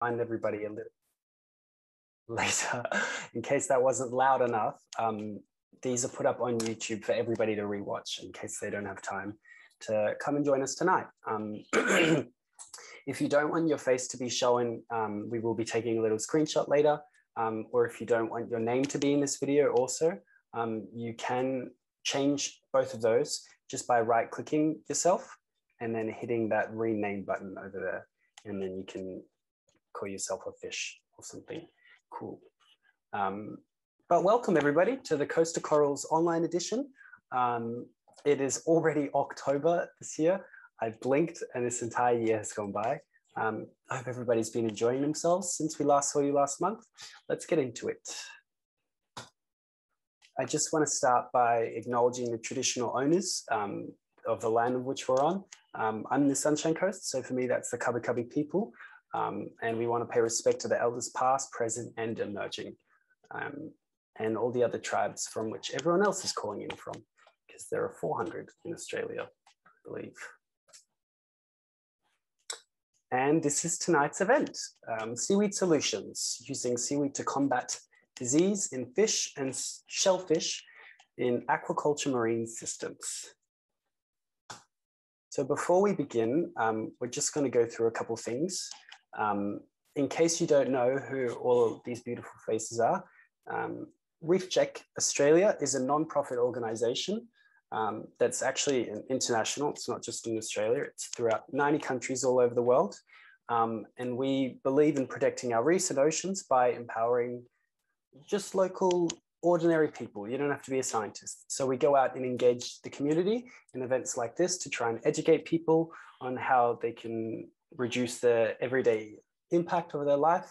remind everybody a little later, in case that wasn't loud enough. Um, these are put up on YouTube for everybody to rewatch in case they don't have time to come and join us tonight. Um, if you don't want your face to be shown, um, we will be taking a little screenshot later. Um, or if you don't want your name to be in this video also, um, you can change both of those just by right clicking yourself and then hitting that rename button over there. And then you can call yourself a fish or something cool. Um, but welcome everybody to the Coast Corals online edition. Um, it is already October this year. I blinked and this entire year has gone by. Um, I hope everybody's been enjoying themselves since we last saw you last month. Let's get into it. I just want to start by acknowledging the traditional owners um, of the land of which we're on. Um, I'm the Sunshine Coast, so for me that's the Kabi Kabi people, um, and we want to pay respect to the elders past, present, and emerging, um, and all the other tribes from which everyone else is calling in from, because there are 400 in Australia, I believe. And this is tonight's event, um, Seaweed Solutions, using seaweed to combat disease in fish and shellfish in aquaculture marine systems. So before we begin, um, we're just going to go through a couple things. Um, in case you don't know who all of these beautiful faces are, um, Reef Check Australia is a non-profit organization um, that's actually international. It's not just in Australia, it's throughout 90 countries all over the world. Um, and we believe in protecting our reefs and oceans by empowering just local ordinary people. You don't have to be a scientist. So we go out and engage the community in events like this to try and educate people on how they can reduce the everyday impact of their life,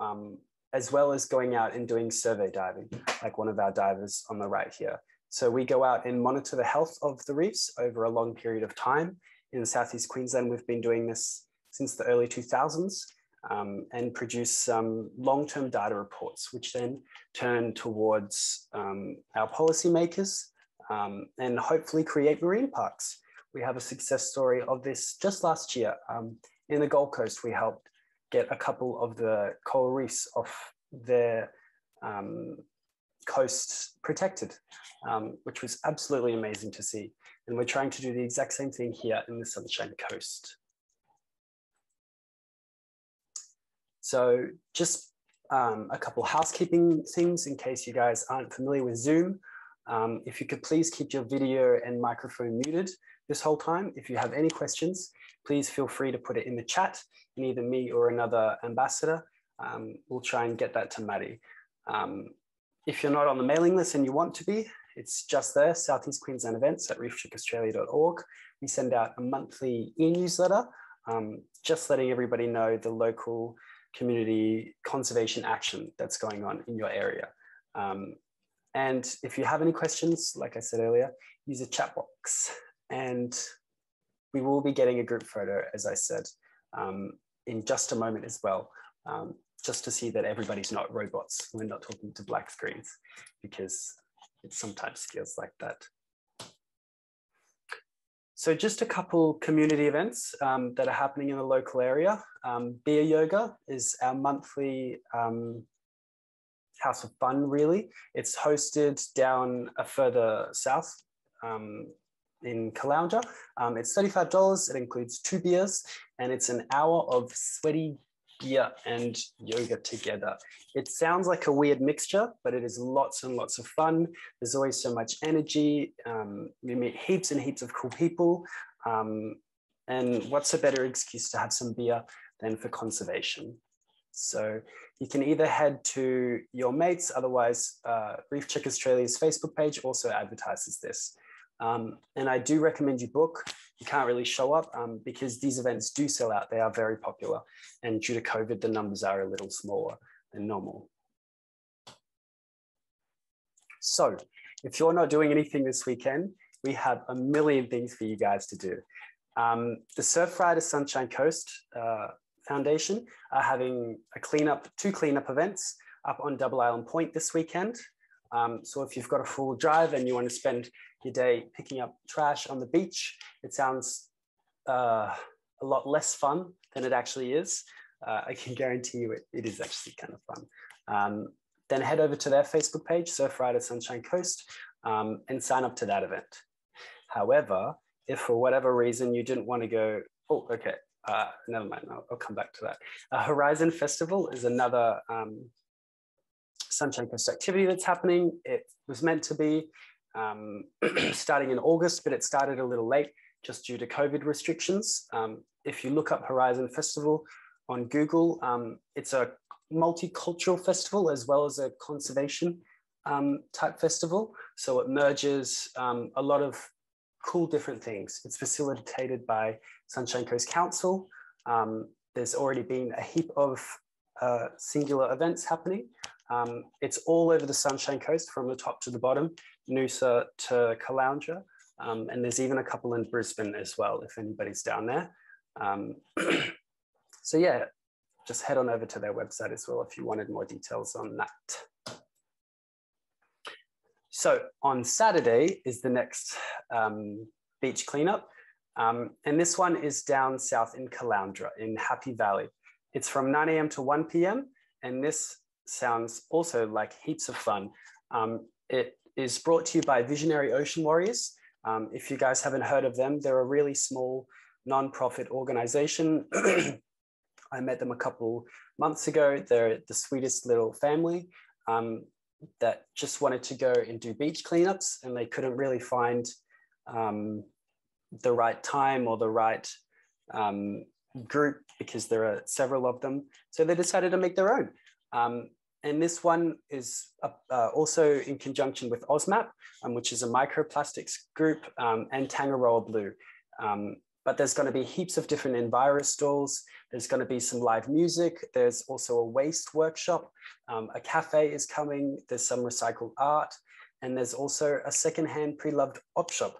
um, as well as going out and doing survey diving, like one of our divers on the right here. So we go out and monitor the health of the reefs over a long period of time. In Southeast Queensland, we've been doing this since the early 2000s um, and produce some long-term data reports, which then turn towards um, our policymakers um, and hopefully create marine parks. We have a success story of this just last year. Um, in the Gold Coast, we helped get a couple of the coral reefs off their um, coast protected, um, which was absolutely amazing to see. And we're trying to do the exact same thing here in the Sunshine Coast. So just um, a couple housekeeping things in case you guys aren't familiar with Zoom. Um, if you could please keep your video and microphone muted this whole time. If you have any questions, please feel free to put it in the chat and either me or another ambassador um, will try and get that to Maddie. Um, if you're not on the mailing list and you want to be, it's just there, Southeast Queensland events at reefcheckaustralia.org. We send out a monthly e-newsletter, um, just letting everybody know the local community conservation action that's going on in your area. Um, and if you have any questions, like I said earlier, use a chat box. And we will be getting a group photo, as I said, um, in just a moment as well, um, just to see that everybody's not robots. We're not talking to black screens because it sometimes feels like that. So just a couple community events um, that are happening in the local area. Um, Beer Yoga is our monthly um, house of fun, really. It's hosted down a further south um, in Caloundra. Um, it's $35, it includes two beers, and it's an hour of sweaty beer and yoga together. It sounds like a weird mixture, but it is lots and lots of fun. There's always so much energy. Um, we meet heaps and heaps of cool people. Um, and what's a better excuse to have some beer than for conservation? So you can either head to your mates, otherwise uh, Reef Check Australia's Facebook page also advertises this. Um, and I do recommend you book. You can't really show up um, because these events do sell out. They are very popular. And due to COVID, the numbers are a little smaller than normal. So if you're not doing anything this weekend, we have a million things for you guys to do. Um, the Surfrider Sunshine Coast uh, Foundation are having a cleanup, two cleanup events up on Double Island Point this weekend. Um, so if you've got a full drive and you want to spend your day picking up trash on the beach, it sounds uh, a lot less fun than it actually is. uh, I can guarantee you it, it is actually kind of fun. Um, then head over to their Facebook page, Surfrider Sunshine Coast, um, and sign up to that event. However, if for whatever reason you didn't want to go, oh, okay, uh, never mind, I'll, I'll, come back to that. A Horizon Festival is another um, Sunshine Coast activity that's happening. It was meant to be um, starting in August, but it started a little late just due to COVID restrictions. Um, if you look up Horizon Festival on Google, um, it's a multicultural festival as well as a conservation um, type festival. So it merges um, a lot of cool different things. It's facilitated by Sunshine Coast Council. Um, there's already been a heap of uh, singular events happening. Um, it's all over the Sunshine Coast from the top to the bottom, Noosa to Caloundra. Um, and there's even a couple in Brisbane as well, if anybody's down there. Um, so yeah, just head on over to their website as well if you wanted more details on that. So on Saturday is the next um, beach cleanup. Um, and this one is down south in Caloundra in Happy Valley. It's from 9 a.m. to 1 p.m. And this sounds also like heaps of fun. Um, it is brought to you by Visionary Ocean Warriors. Um, if you guys haven't heard of them, they're a really small non-profit organization. I met them a couple months ago. They're the sweetest little family um, that just wanted to go and do beach cleanups and they couldn't really find um, the right time or the right um, group because there are several of them. So they decided to make their own. Um, and this one is uh, uh, also in conjunction with AUSMAP, um, which is a microplastics group, um, and Tangaroa Blue. Um, but there's going to be heaps of different Enviro stalls. There's going to be some live music. There's also a waste workshop. Um, a cafe is coming. There's some recycled art. And there's also a secondhand pre-loved op shop,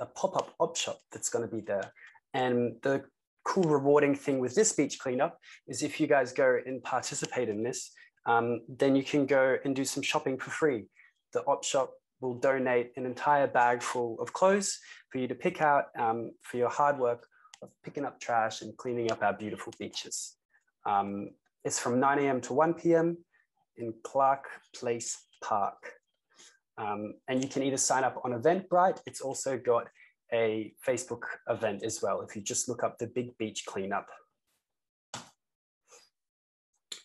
a pop-up op shop that's going to be there. And the cool rewarding thing with this beach cleanup is if you guys go and participate in this, um, then you can go and do some shopping for free. The op shop will donate an entire bag full of clothes for you to pick out um, for your hard work of picking up trash and cleaning up our beautiful beaches. Um, it's from 9 a.m. to 1 p.m. in Clark Place Park. Um, and you can either sign up on Eventbrite. It's also got a Facebook event as well. If you just look up the Big Beach Cleanup.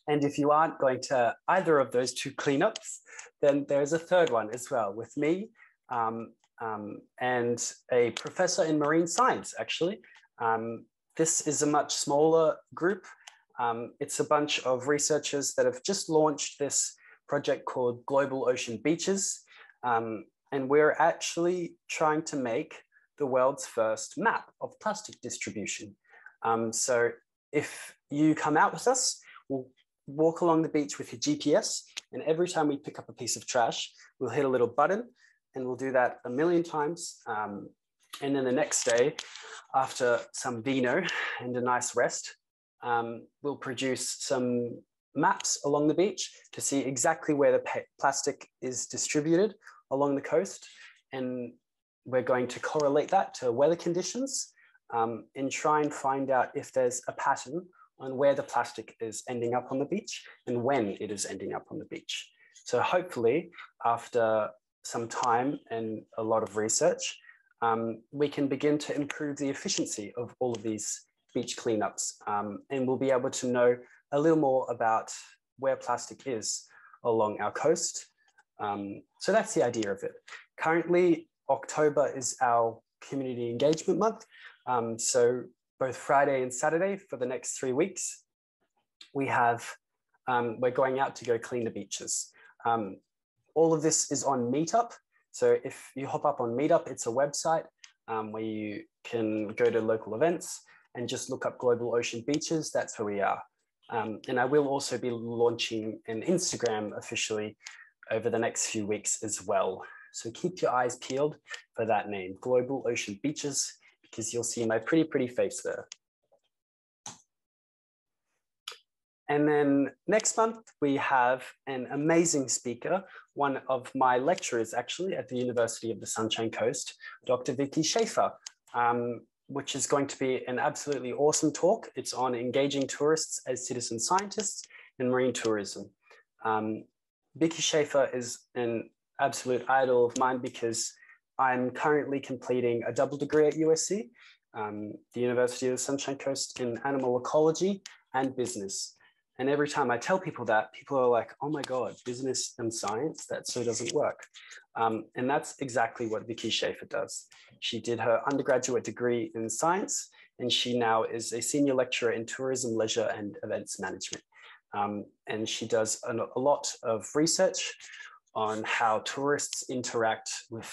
And if you aren't going to either of those two cleanups, then there's a third one as well with me um, um, and a professor in marine science, actually. Um, this is a much smaller group. Um, it's a bunch of researchers that have just launched this project called Global Ocean Beaches. Um, and we're actually trying to make the world's first map of plastic distribution. Um, so if you come out with us, we'll walk along the beach with your GPS, and every time we pick up a piece of trash, we'll hit a little button, and we'll do that a million times. Um, and then the next day, after some vino and a nice rest, um, we'll produce some maps along the beach to see exactly where the plastic is distributed along the coast. And we're going to correlate that to weather conditions um, and try and find out if there's a pattern on where the plastic is ending up on the beach and when it is ending up on the beach. So hopefully after some time and a lot of research, um, we can begin to improve the efficiency of all of these beach cleanups um, and we'll be able to know a little more about where plastic is along our coast. Um, so that's the idea of it. Currently, October is our community engagement month. Um, so both Friday and Saturday for the next three weeks, we have, um, we're going out to go clean the beaches. Um, all of this is on Meetup. So if you hop up on Meetup, it's a website um, where you can go to local events and just look up Global Ocean Beaches. That's where we are. Um, and I will also be launching an Instagram officially over the next few weeks as well. So keep your eyes peeled for that name, Global Ocean Beaches because you'll see my pretty, pretty face there. And then next month, we have an amazing speaker, one of my lecturers actually at the University of the Sunshine Coast, Dr. Vikki Schaffer. Um, which is going to be an absolutely awesome talk. It's on engaging tourists as citizen scientists in marine tourism. Um, Vikki Schaffer is an absolute idol of mine because I'm currently completing a double degree at USC, um, the University of the Sunshine Coast in animal ecology and business. And every time I tell people that, people are like, oh my God, business and science, that so doesn't work. Um, and that's exactly what Vikki Schaffer does. She did her undergraduate degree in science, and she now is a senior lecturer in tourism, leisure, and events management. Um, and she does a, a lot of research on how tourists interact with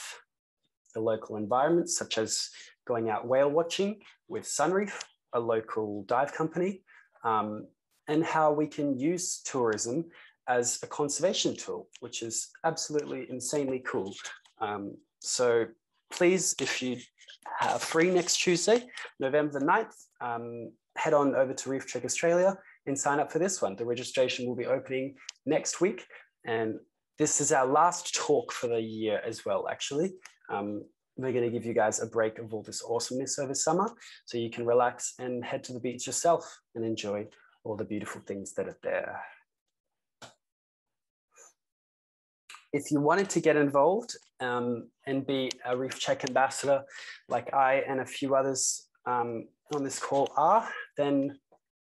the local environment, such as going out whale watching with Sunreef, a local dive company, um, and how we can use tourism as a conservation tool, which is absolutely insanely cool. Um, so please, if you are free next Tuesday, November the 9th, um, head on over to Reef Check Australia and sign up for this one. The registration will be opening next week. And this is our last talk for the year as well, actually. Um, we're going to give you guys a break of all this awesomeness over summer so you can relax and head to the beach yourself and enjoy all the beautiful things that are there. If you wanted to get involved um, and be a Reef Check ambassador like I and a few others um, on this call are, then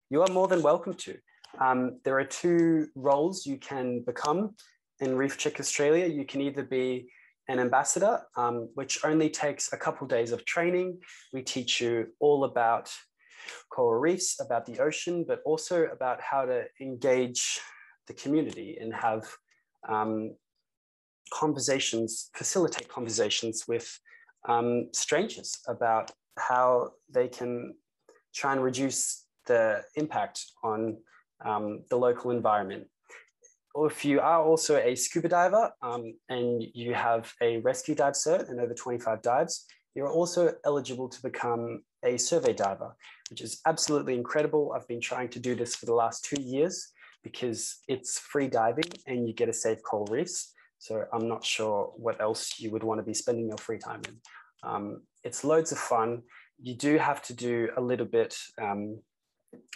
you are more than welcome to. Um, there are two roles you can become in Reef Check Australia. You can either be an ambassador, um, which only takes a couple days of training. We teach you all about coral reefs, about the ocean, but also about how to engage the community and have um, conversations, facilitate conversations with um, strangers about how they can try and reduce the impact on um, the local environment. If you are also a scuba diver um, and you have a rescue dive cert and over 25 dives, you're also eligible to become a survey diver, which is absolutely incredible. I've been trying to do this for the last two years because it's free diving and you get a safe coral reefs. So I'm not sure what else you would want to be spending your free time in. Um, it's loads of fun. You do have to do a little bit um,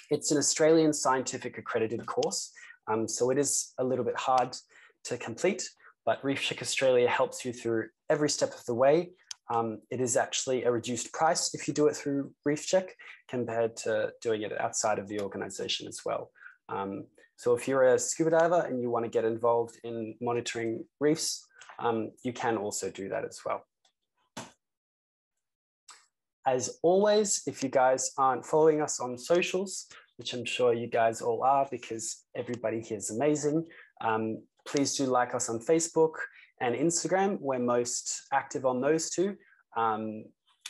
it's an Australian scientific accredited course, um, so it is a little bit hard to complete, but Reef Check Australia helps you through every step of the way. Um, it is actually a reduced price if you do it through Reef Check compared to doing it outside of the organization as well. Um, so if you're a scuba diver and you want to get involved in monitoring reefs, um, you can also do that as well. As always, if you guys aren't following us on socials, which I'm sure you guys all are because everybody here is amazing, um, please do like us on Facebook and Instagram. We're most active on those two. Um,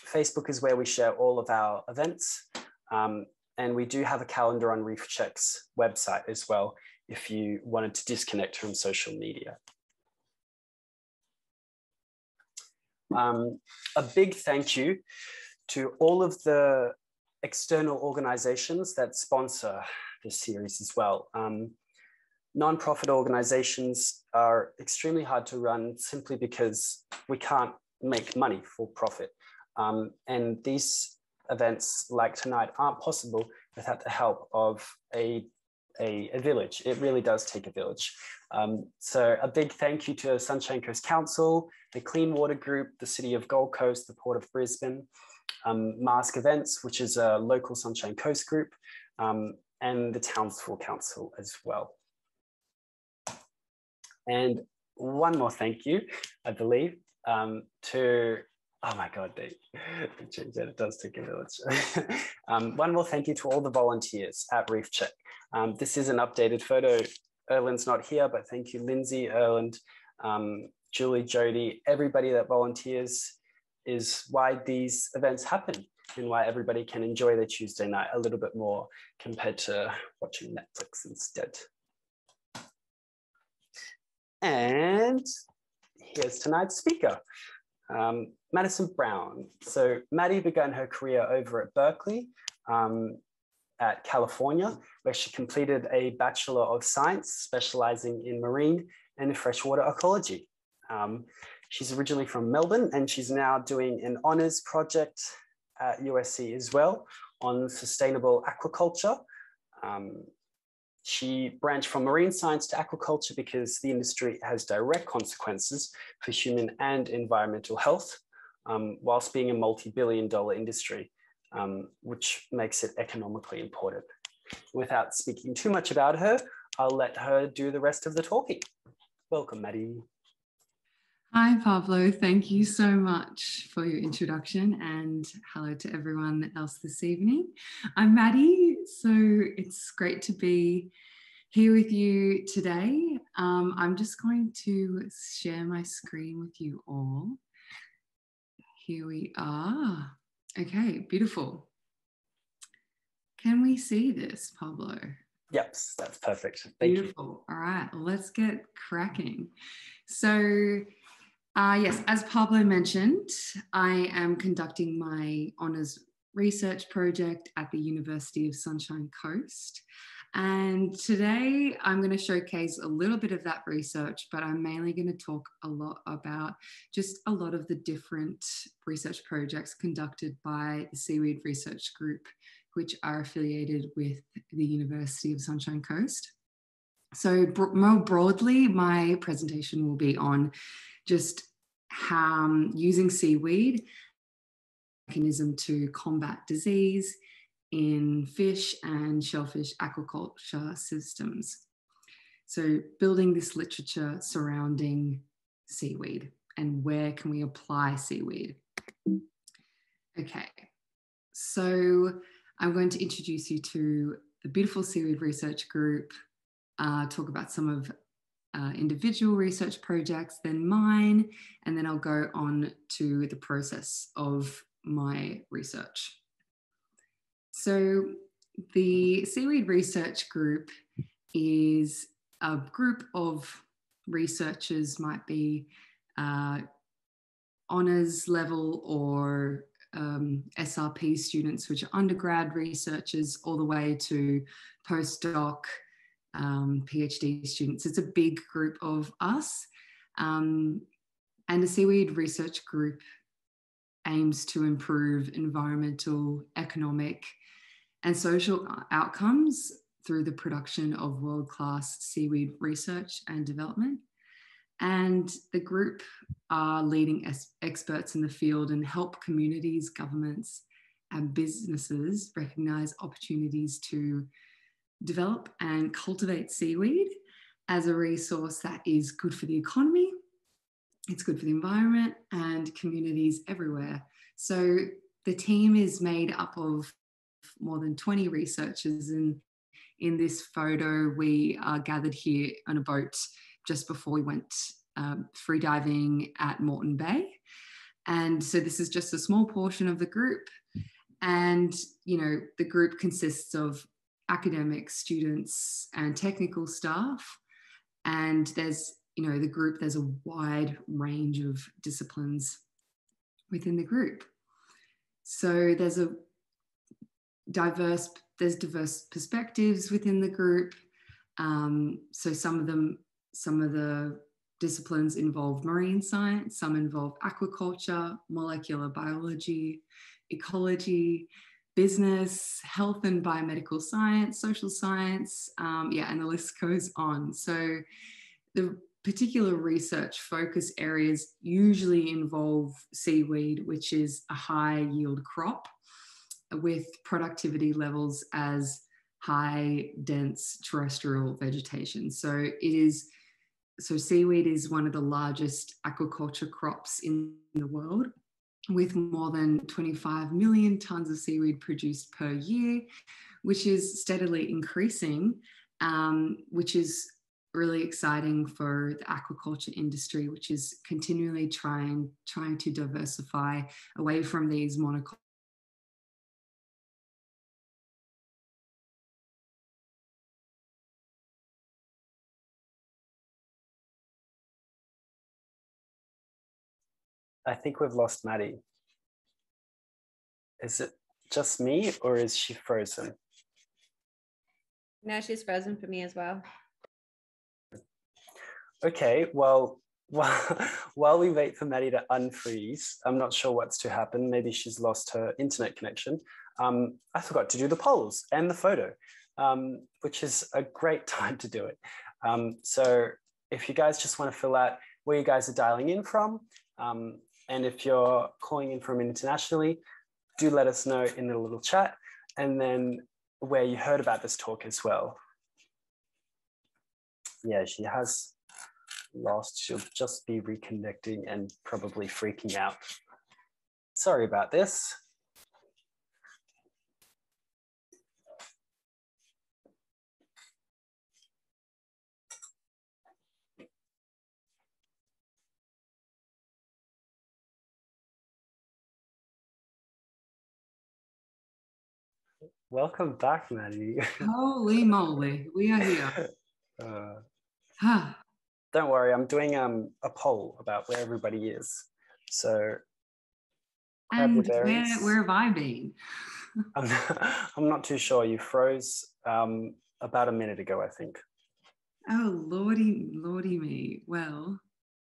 Facebook is where we share all of our events. Um, and we do have a calendar on Reef Check's website as well if you wanted to disconnect from social media. Um, a big thank you to all of the external organizations that sponsor this series as well. Um, nonprofit organizations are extremely hard to run simply because we can't make money for profit. Um, and these events like tonight aren't possible without the help of a, a, a village. It really does take a village. Um, so a big thank you to Sunshine Coast Council, the Clean Water Group, the City of Gold Coast, the Port of Brisbane, um, Mask Events, which is a local Sunshine Coast group, um, and the Townsville Council as well. And one more thank you, I believe, um, to, oh my God, they, they changed that, it does take a village. um, one more thank you to all the volunteers at Reef Check. Um, this is an updated photo. Erland's not here, but thank you, Lindsay, Erland, um, Julie, Jody, everybody that volunteers is why these events happen and why everybody can enjoy their Tuesday night a little bit more compared to watching Netflix instead. And here's tonight's speaker, um, Maddison Brown. So Maddie began her career over at Berkeley um, at California, where she completed a Bachelor of Science specializing in marine and freshwater ecology. Um, She's originally from Melbourne and she's now doing an honours project at USC as well on sustainable aquaculture. Um, she branched from marine science to aquaculture because the industry has direct consequences for human and environmental health, um, whilst being a multi-billion dollar industry, um, which makes it economically important. Without speaking too much about her, I'll let her do the rest of the talking. Welcome, Maddie. Hi, Pablo. Thank you so much for your introduction and hello to everyone else this evening. I'm Maddie, so it's great to be here with you today. Um, I'm just going to share my screen with you all. Here we are. Okay, beautiful. Can we see this, Pablo? Yep, that's perfect. Thank beautiful. You. All right, let's get cracking. So, uh, yes, as Pablo mentioned, I am conducting my honours research project at the University of Sunshine Coast. And today I'm going to showcase a little bit of that research, but I'm mainly going to talk a lot about just a lot of the different research projects conducted by the Seaweed Research Group, which are affiliated with the University of Sunshine Coast. So, more broadly, my presentation will be on just how um, using seaweed mechanism to combat disease in fish and shellfish aquaculture systems. So building this literature surrounding seaweed and where can we apply seaweed? Okay, so I'm going to introduce you to the beautiful seaweed research group, uh, talk about some of uh, individual research projects, then mine, and then I'll go on to the process of my research. So, the Seaweed Research Group is a group of researchers, might be uh, honours level or um, SRP students, which are undergrad researchers, all the way to postdoc um, PhD students. It's a big group of us. Um, and the Seaweed Research Group aims to improve environmental, economic, and social outcomes through the production of world class seaweed research and development. And the group are leading experts in the field and help communities, governments, and businesses recognize opportunities to develop and cultivate seaweed as a resource that is good for the economy, it's good for the environment and communities everywhere. So the team is made up of more than 20 researchers and in this photo we are gathered here on a boat just before we went um, free diving at Moreton Bay. And so this is just a small portion of the group. And, you know, the group consists of academics, students, and technical staff. And there's, you know, the group, there's a wide range of disciplines within the group. So there's a diverse, there's diverse perspectives within the group. Um, so some of them, some of the disciplines involve marine science, some involve aquaculture, molecular biology, ecology, business, health and biomedical science, social science, um, yeah, and the list goes on. So the particular research focus areas usually involve seaweed, which is a high yield crop with productivity levels as high dense terrestrial vegetation. So it is so seaweed is one of the largest aquaculture crops in the world with more than 25 million tons of seaweed produced per year, which is steadily increasing, um, which is really exciting for the aquaculture industry, which is continually trying trying to diversify away from these monoculture I think we've lost Maddie. Is it just me or is she frozen? No, she's frozen for me as well. Okay, well, while, while we wait for Maddie to unfreeze, I'm not sure what's to happen. Maybe she's lost her internet connection. Um, I forgot to do the polls and the photo, um, which is a great time to do it. Um, so if you guys just want to fill out where you guys are dialing in from, um, and if you're calling in from internationally, do let us know in the little chat, and then where you heard about this talk as well. Yeah, she has lost. She'll just be reconnecting and probably freaking out. Sorry about this. Welcome back, Maddie. Holy moly, we are here. Uh, huh. Don't worry, I'm doing um, a poll about where everybody is. So, and where, where have I been? I'm, not, I'm not too sure. You froze um, about a minute ago, I think. Oh, lordy, lordy me. Well,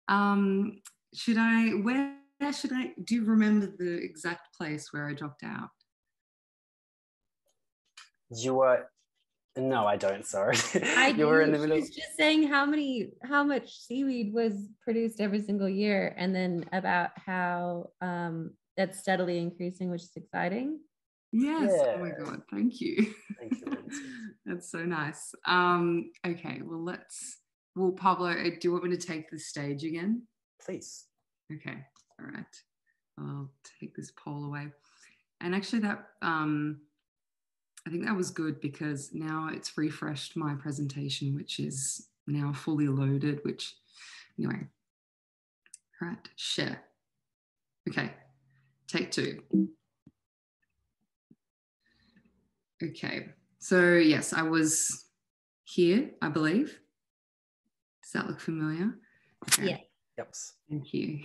um, should I, where should I, do you remember the exact place where I dropped out? You were no, I don't. Sorry, I you were in the middle. just saying how many, how much seaweed was produced every single year, and then about how um, that's steadily increasing, which is exciting. Yes. Yeah. Oh my god. Thank you. Thank you. that's so nice. Um, okay. Well, let's. Well, Pablo, uh, do you want me to take the stage again? Please. Okay. All right. I'll take this poll away. And actually, that um, I think that was good because now it's refreshed my presentation, which is now fully loaded, which anyway, right, share. Okay, take two. Okay, so yes, I was here, I believe. Does that look familiar? Okay. Yeah. Yep. Thank you.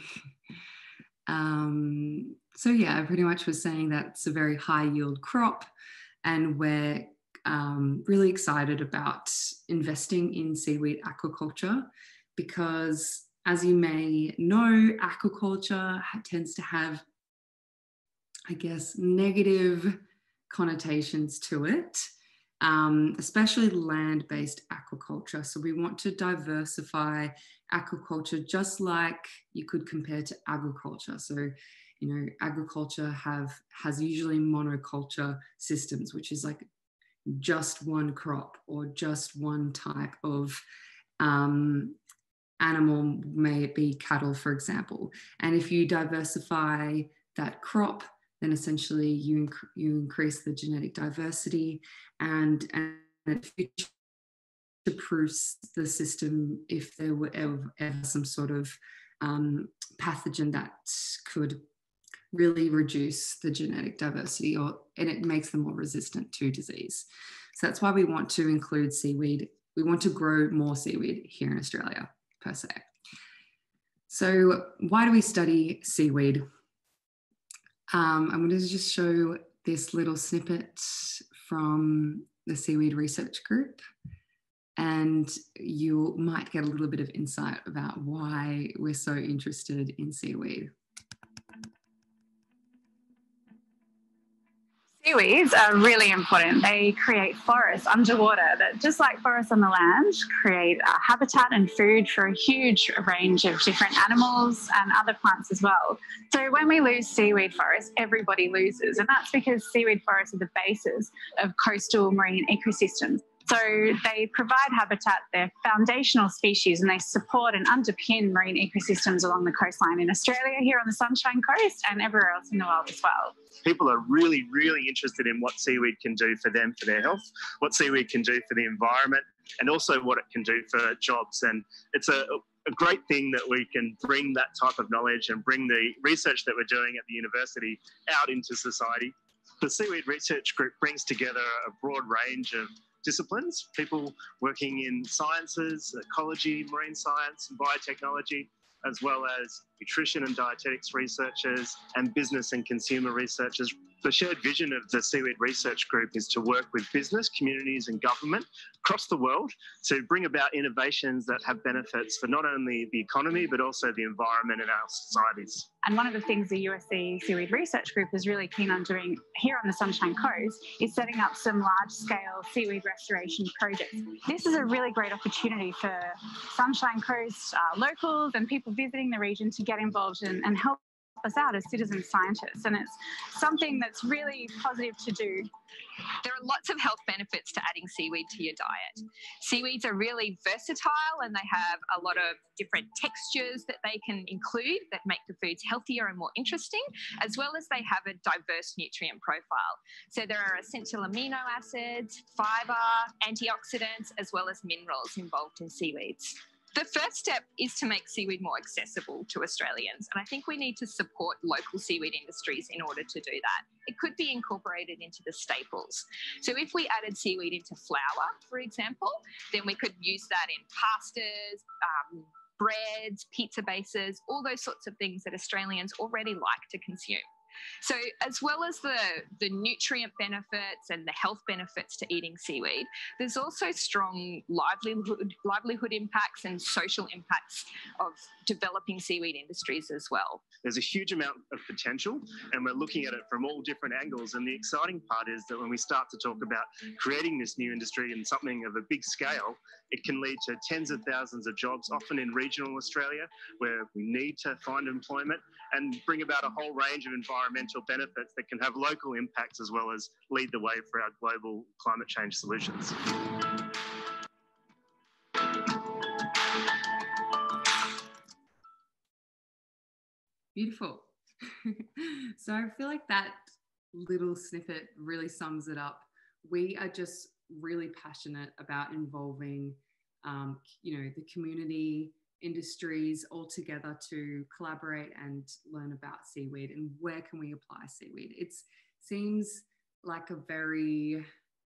Um, so yeah, I pretty much was saying that's a very high yield crop and we're um, really excited about investing in seaweed aquaculture because, as you may know, aquaculture tends to have, I guess, negative connotations to it. Um, especially land based aquaculture. So, we want to diversify aquaculture just like you could compare to agriculture. So, you know agriculture have has usually monoculture systems which is like just one crop or just one type of um, animal may it be cattle for example. And if you diversify that crop then essentially you, inc- you increase the genetic diversity and and it future-proofs the system if there were ever, ever some sort of um, pathogen that could really reduce the genetic diversity or and it makes them more resistant to disease. So that's why we want to include seaweed. We want to grow more seaweed here in Australia per se. So why do we study seaweed? Um, I'm going to just show this little snippet from the Seaweed Research Group and you might get a little bit of insight about why we're so interested in seaweed. Seaweeds are really important. They create forests underwater that, just like forests on the land, create habitat and food for a huge range of different animals and other plants as well. So when we lose seaweed forests, everybody loses. And that's because seaweed forests are the basis of coastal marine ecosystems. So they provide habitat, they're foundational species, and they support and underpin marine ecosystems along the coastline in Australia, here on the Sunshine Coast, and everywhere else in the world as well. People are really, really interested in what seaweed can do for them, for their health, what seaweed can do for the environment, and also what it can do for jobs. And it's a, a great thing that we can bring that type of knowledge and bring the research that we're doing at the university out into society. The Seaweed Research Group brings together a broad range of disciplines, people working in sciences, ecology, marine science, and biotechnology, as well as nutrition and dietetics researchers, and business and consumer researchers. The shared vision of the Seaweed Research Group is to work with business, communities, and government across the world to bring about innovations that have benefits for not only the economy but also the environment and our societies. And one of the things the USC Seaweed Research Group is really keen on doing here on the Sunshine Coast is setting up some large scale seaweed restoration projects. This is a really great opportunity for Sunshine Coast uh, locals and people visiting the region to get involved and, and help us out as citizen scientists. And it's something that's really positive to do. There are lots of health benefits to adding seaweed to your diet. Seaweeds are really versatile and they have a lot of different textures that they can include that make the foods healthier and more interesting, as well as they have a diverse nutrient profile. So there are essential amino acids, fiber, antioxidants, as well as minerals involved in seaweeds. The first step is to make seaweed more accessible to Australians. And I think we need to support local seaweed industries in order to do that. It could be incorporated into the staples. So if we added seaweed into flour, for example, then we could use that in pastas, um, breads, pizza bases, all those sorts of things that Australians already like to consume. So, as well as the, the nutrient benefits and the health benefits to eating seaweed, there's also strong livelihood, livelihood impacts and social impacts of developing seaweed industries as well. There's a huge amount of potential, and we're looking at it from all different angles. And the exciting part is that when we start to talk about creating this new industry and something of a big scale, it can lead to tens of thousands of jobs, often in regional Australia, where we need to find employment and bring about a whole range of environmental benefits that can have local impacts as well as lead the way for our global climate change solutions. Beautiful. so I feel like that little snippet really sums it up. We are just really passionate about involving, um, you know, the community, industries all together to collaborate and learn about seaweed and where can we apply seaweed. It seems like a very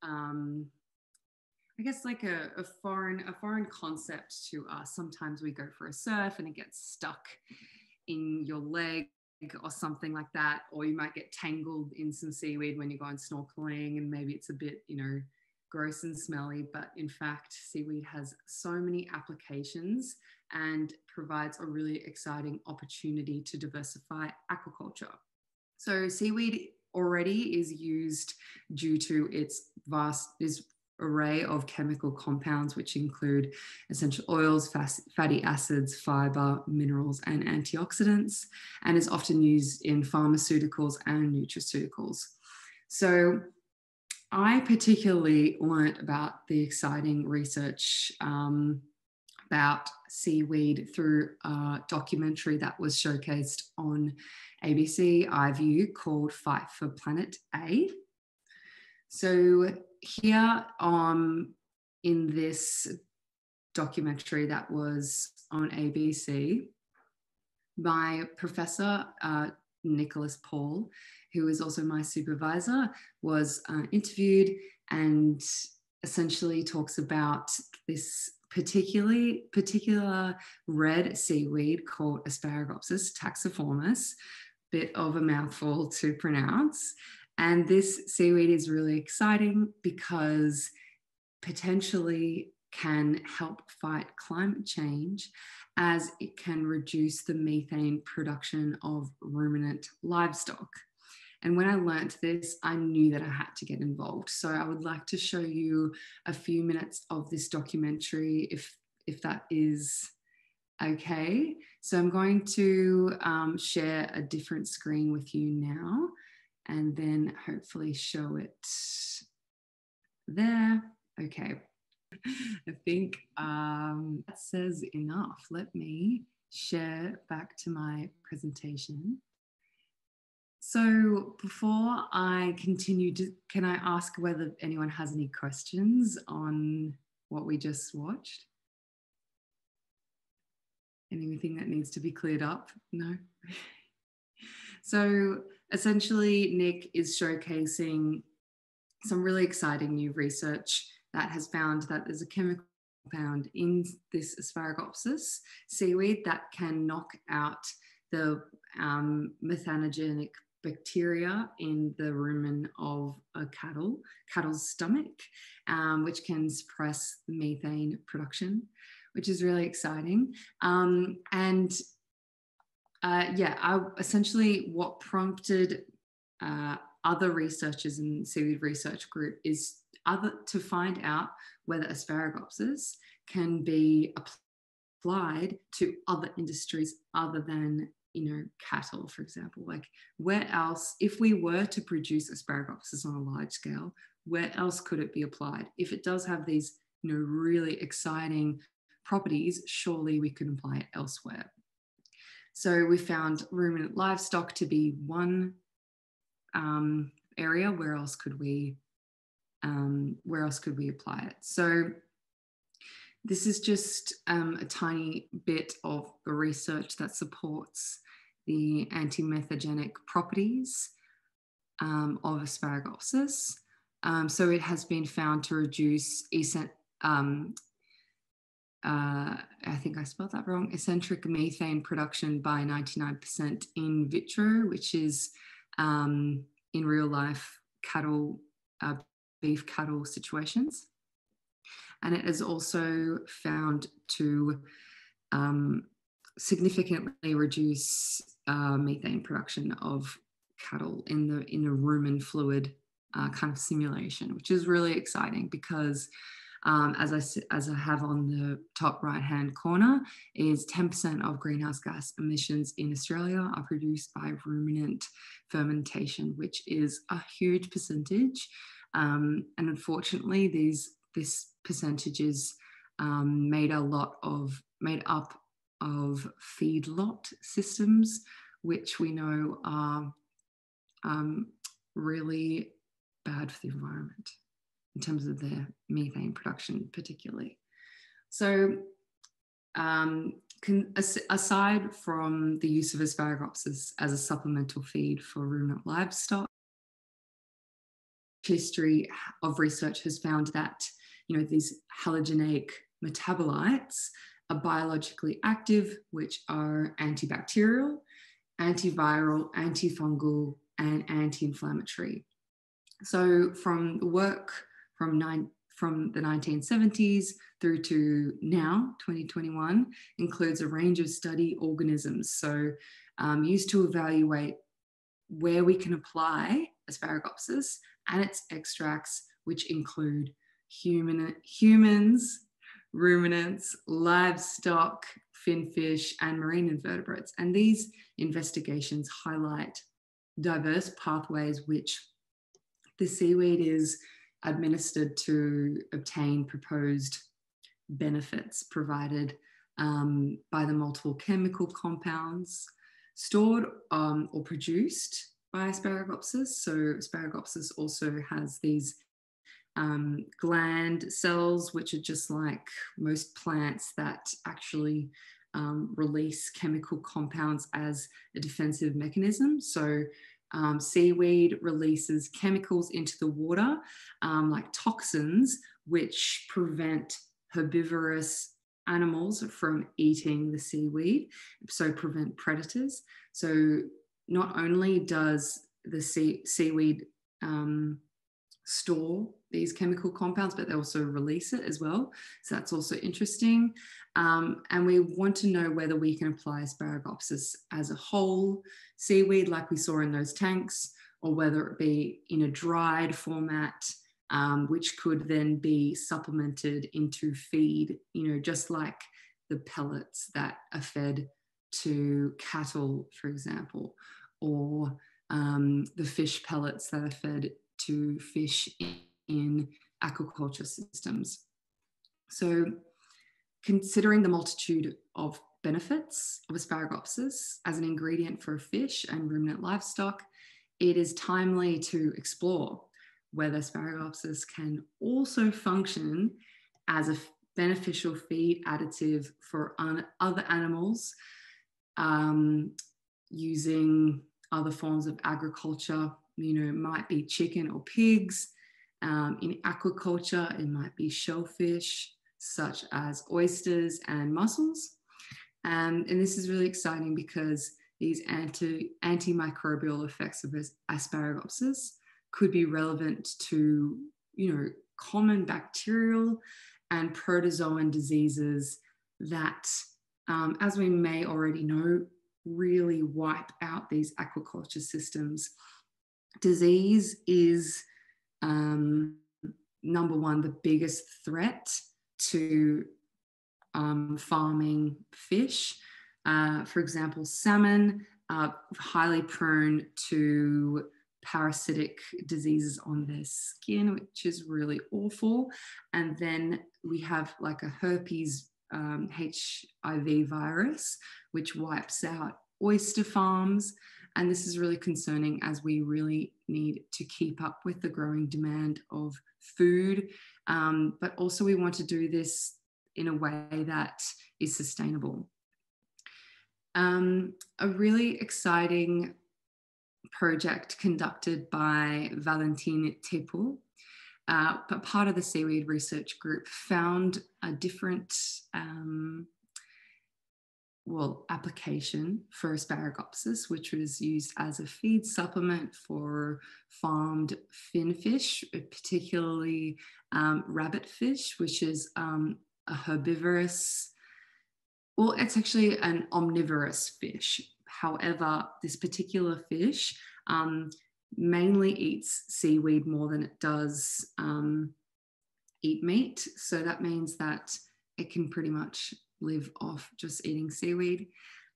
um, I guess like a, a, foreign a foreign concept to us. Sometimes we go for a surf and it gets stuck in your leg or something like that, or you might get tangled in some seaweed when you're going snorkeling and maybe it's a bit, you know, gross and smelly. But in fact, seaweed has so many applications and provides a really exciting opportunity to diversify aquaculture. So seaweed already is used due to its vast is array of chemical compounds, which include essential oils, fatty acids, fiber, minerals, and antioxidants, and is often used in pharmaceuticals and nutraceuticals. So, I particularly learnt about the exciting research um, about seaweed through a documentary that was showcased on ABC iView called Fight for Planet A. So here um, in this documentary that was on ABC, my professor, uh, Nicholas Paul, who is also my supervisor, was uh, interviewed and essentially talks about this particularly particular red seaweed called Asparagopsis taxiformis, bit of a mouthful to pronounce. And this seaweed is really exciting because potentially can help fight climate change as it can reduce the methane production of ruminant livestock. And when I learnt this, I knew that I had to get involved. So I would like to show you a few minutes of this documentary if, if that is okay. So I'm going to um, share a different screen with you now and then hopefully show it there. Okay. I think um, that says enough. Let me share back to my presentation. So before I continue, can I ask whether anyone has any questions on what we just watched? Anything that needs to be cleared up? No? so essentially, Nick is showcasing some really exciting new research that has found that there's a chemical compound in this Asparagopsis seaweed that can knock out the um, methanogenic bacteria in the rumen of a cattle, cattle's stomach, um, which can suppress methane production, which is really exciting. Um, and uh, yeah, I, essentially what prompted uh, other researchers in seaweed research group is other to find out whether asparagopsis can be applied to other industries other than you know cattle for example like where else if we were to produce asparagopsis on a large scale where else could it be applied if it does have these you know really exciting properties surely we could apply it elsewhere so we found ruminant livestock to be one um, area. Where else could we um, where else could we apply it? So this is just um, a tiny bit of the research that supports the antimethanogenic properties um, of asparagopsis. Um, so it has been found to reduce um, uh, I think I spelled that wrong, eccentric methane production by 99% in vitro, which is um, in real life cattle, uh, beef cattle situations. And it is also found to um, significantly reduce uh, methane production of cattle in the in a rumen fluid uh, kind of simulation, which is really exciting because um, as, I, as I have on the top right hand corner, is 10% of greenhouse gas emissions in Australia are produced by ruminant fermentation, which is a huge percentage. Um, and unfortunately, these this percentage is um, made a lot of made up of feedlot systems, which we know are um, really bad for the environment in terms of their methane production, particularly. So, um, can, aside from the use of asparagopsis as a supplemental feed for ruminant livestock, history of research has found that you know these halogeneic metabolites are biologically active, which are antibacterial, antiviral, antifungal, and anti-inflammatory. So from the work from nine from the 1970s through to now 2021 includes a range of study organisms so um, used to evaluate where we can apply asparagopsis and its extracts which include human humans ruminants livestock finfish and marine invertebrates and these investigations highlight diverse pathways which the seaweed is administered to obtain proposed benefits provided um, by the multiple chemical compounds stored um, or produced by Asparagopsis. So Asparagopsis also has these um, gland cells, which are just like most plants that actually um, release chemical compounds as a defensive mechanism. So um, seaweed releases chemicals into the water, um, like toxins, which prevent herbivorous animals from eating the seaweed, so prevent predators. So not only does the sea, seaweed um, store these chemical compounds, but they also release it as well. So that's also interesting. Um, and we want to know whether we can apply asparagopsis as a whole seaweed, like we saw in those tanks, or whether it be in a dried format, um, which could then be supplemented into feed, you know, just like the pellets that are fed to cattle, for example, or um, the fish pellets that are fed to fish in, aquaculture systems. So considering the multitude of benefits of asparagopsis as an ingredient for fish and ruminant livestock, it is timely to explore whether asparagopsis can also function as a beneficial feed additive for other animals um, using other forms of agriculture. You know, it might be chicken or pigs. Um, in aquaculture, it might be shellfish, such as oysters and mussels. Um, and this is really exciting because these anti, antimicrobial effects of asparagopsis could be relevant to, you know, common bacterial and protozoan diseases that, um, as we may already know, really wipe out these aquaculture systems. Disease is um, number one, the biggest threat to um, farming fish. Uh, for example, salmon are highly prone to parasitic diseases on their skin, which is really awful. And then we have like a herpes um, HIV virus, which wipes out oyster farms. And this is really concerning as we really need to keep up with the growing demand of food. Um, but also, we want to do this in a way that is sustainable. Um, a really exciting project conducted by Valentin Thépot, uh, but part of the seaweed research group found a different um, well, application for Asparagopsis, which was used as a feed supplement for farmed finfish, particularly um, rabbitfish, which is um, a herbivorous, well, it's actually an omnivorous fish. However, this particular fish um, mainly eats seaweed more than it does um, eat meat. So that means that it can pretty much live off just eating seaweed.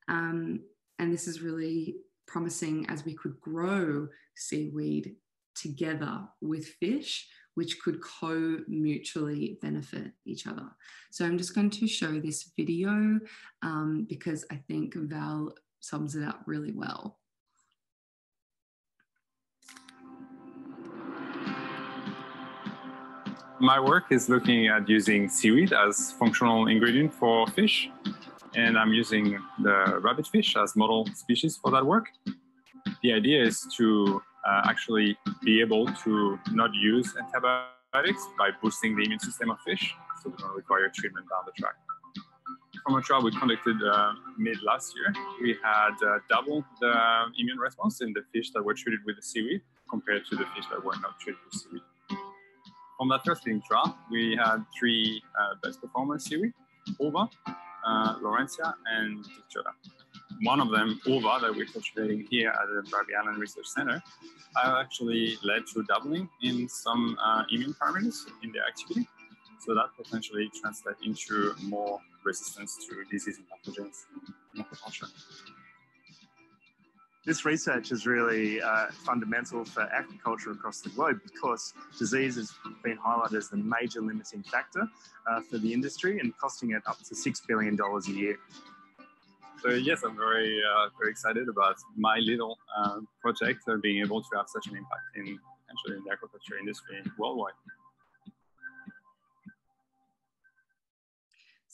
Um, and this is really promising as we could grow seaweed together with fish, which could co mutually benefit each other. So I'm just going to show this video um, because I think Val sums it up really well. My work is looking at using seaweed as functional ingredient for fish, and I'm using the rabbit fish as model species for that work. The idea is to uh, actually be able to not use antibiotics by boosting the immune system of fish, so we don't require treatment down the track. From a trial we conducted uh, mid last year, we had uh, double the immune response in the fish that were treated with the seaweed compared to the fish that were not treated with seaweed. From that first clinical trial, we had three uh, best performers seaweed, Ulva, uh, Laurencia, and Dictyota. One of them, Ulva, that we're cultivating here at the Bribie Island Research Center, actually led to doubling in some uh, immune parameters in their activity. So that potentially translates into more resistance to disease and pathogens in aquaculture. This research is really uh, fundamental for aquaculture across the globe because disease has been highlighted as the major limiting factor uh, for the industry and costing it up to $6 billion a year. So yes, I'm very, uh, very excited about my little uh, project uh, being able to have such an impact in potentially in the aquaculture industry worldwide.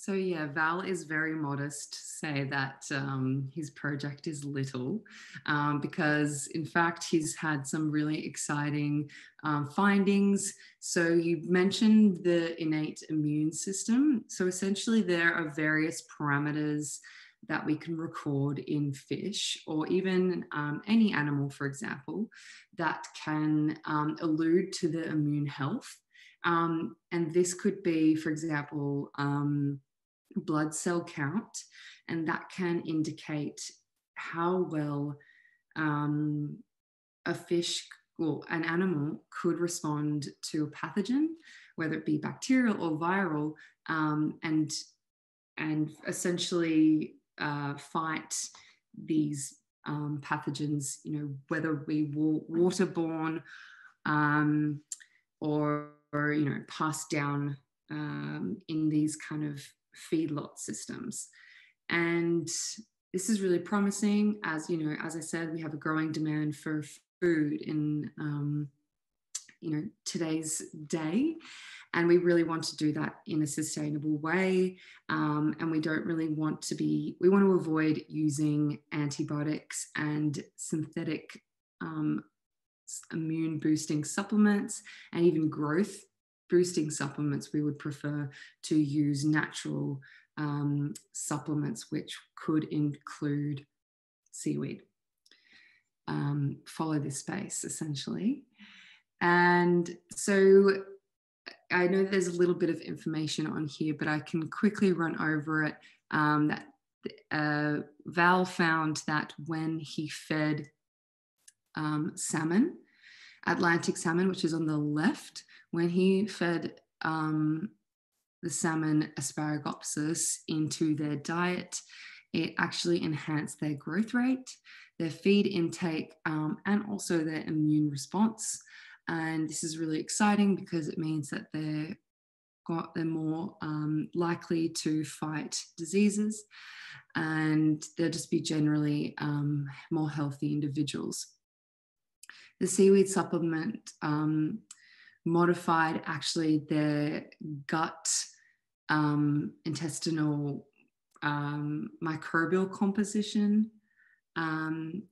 So yeah, Val is very modest to say that um, his project is little, um, because in fact he's had some really exciting um, findings. So you mentioned the innate immune system. So essentially there are various parameters that we can record in fish or even um, any animal, for example, that can um, allude to the immune health. Um, and this could be, for example, um, blood cell count, and that can indicate how well um, a fish or an animal could respond to a pathogen, whether it be bacterial or viral, um, and and essentially uh, fight these um, pathogens. You know, whether we were waterborne um, or, or you know passed down um, in these kind of feedlot systems. And this is really promising as, you know, as I said, we have a growing demand for food in, um, you know, today's day. And we really want to do that in a sustainable way. Um, and we don't really want to be, we want to avoid using antibiotics and synthetic um, immune boosting supplements and even growth boosting supplements, we would prefer to use natural um, supplements, which could include seaweed. Um, follow this space essentially. And so I know there's a little bit of information on here, but I can quickly run over it. Um, that uh, Val found that when he fed um, salmon, Atlantic salmon, which is on the left, when he fed um, the salmon asparagopsis into their diet, it actually enhanced their growth rate, their feed intake, um, and also their immune response. And this is really exciting because it means that they're got they're more um, likely to fight diseases and they'll just be generally um, more healthy individuals. The seaweed supplement um, modified actually their gut um, intestinal um, microbial composition um,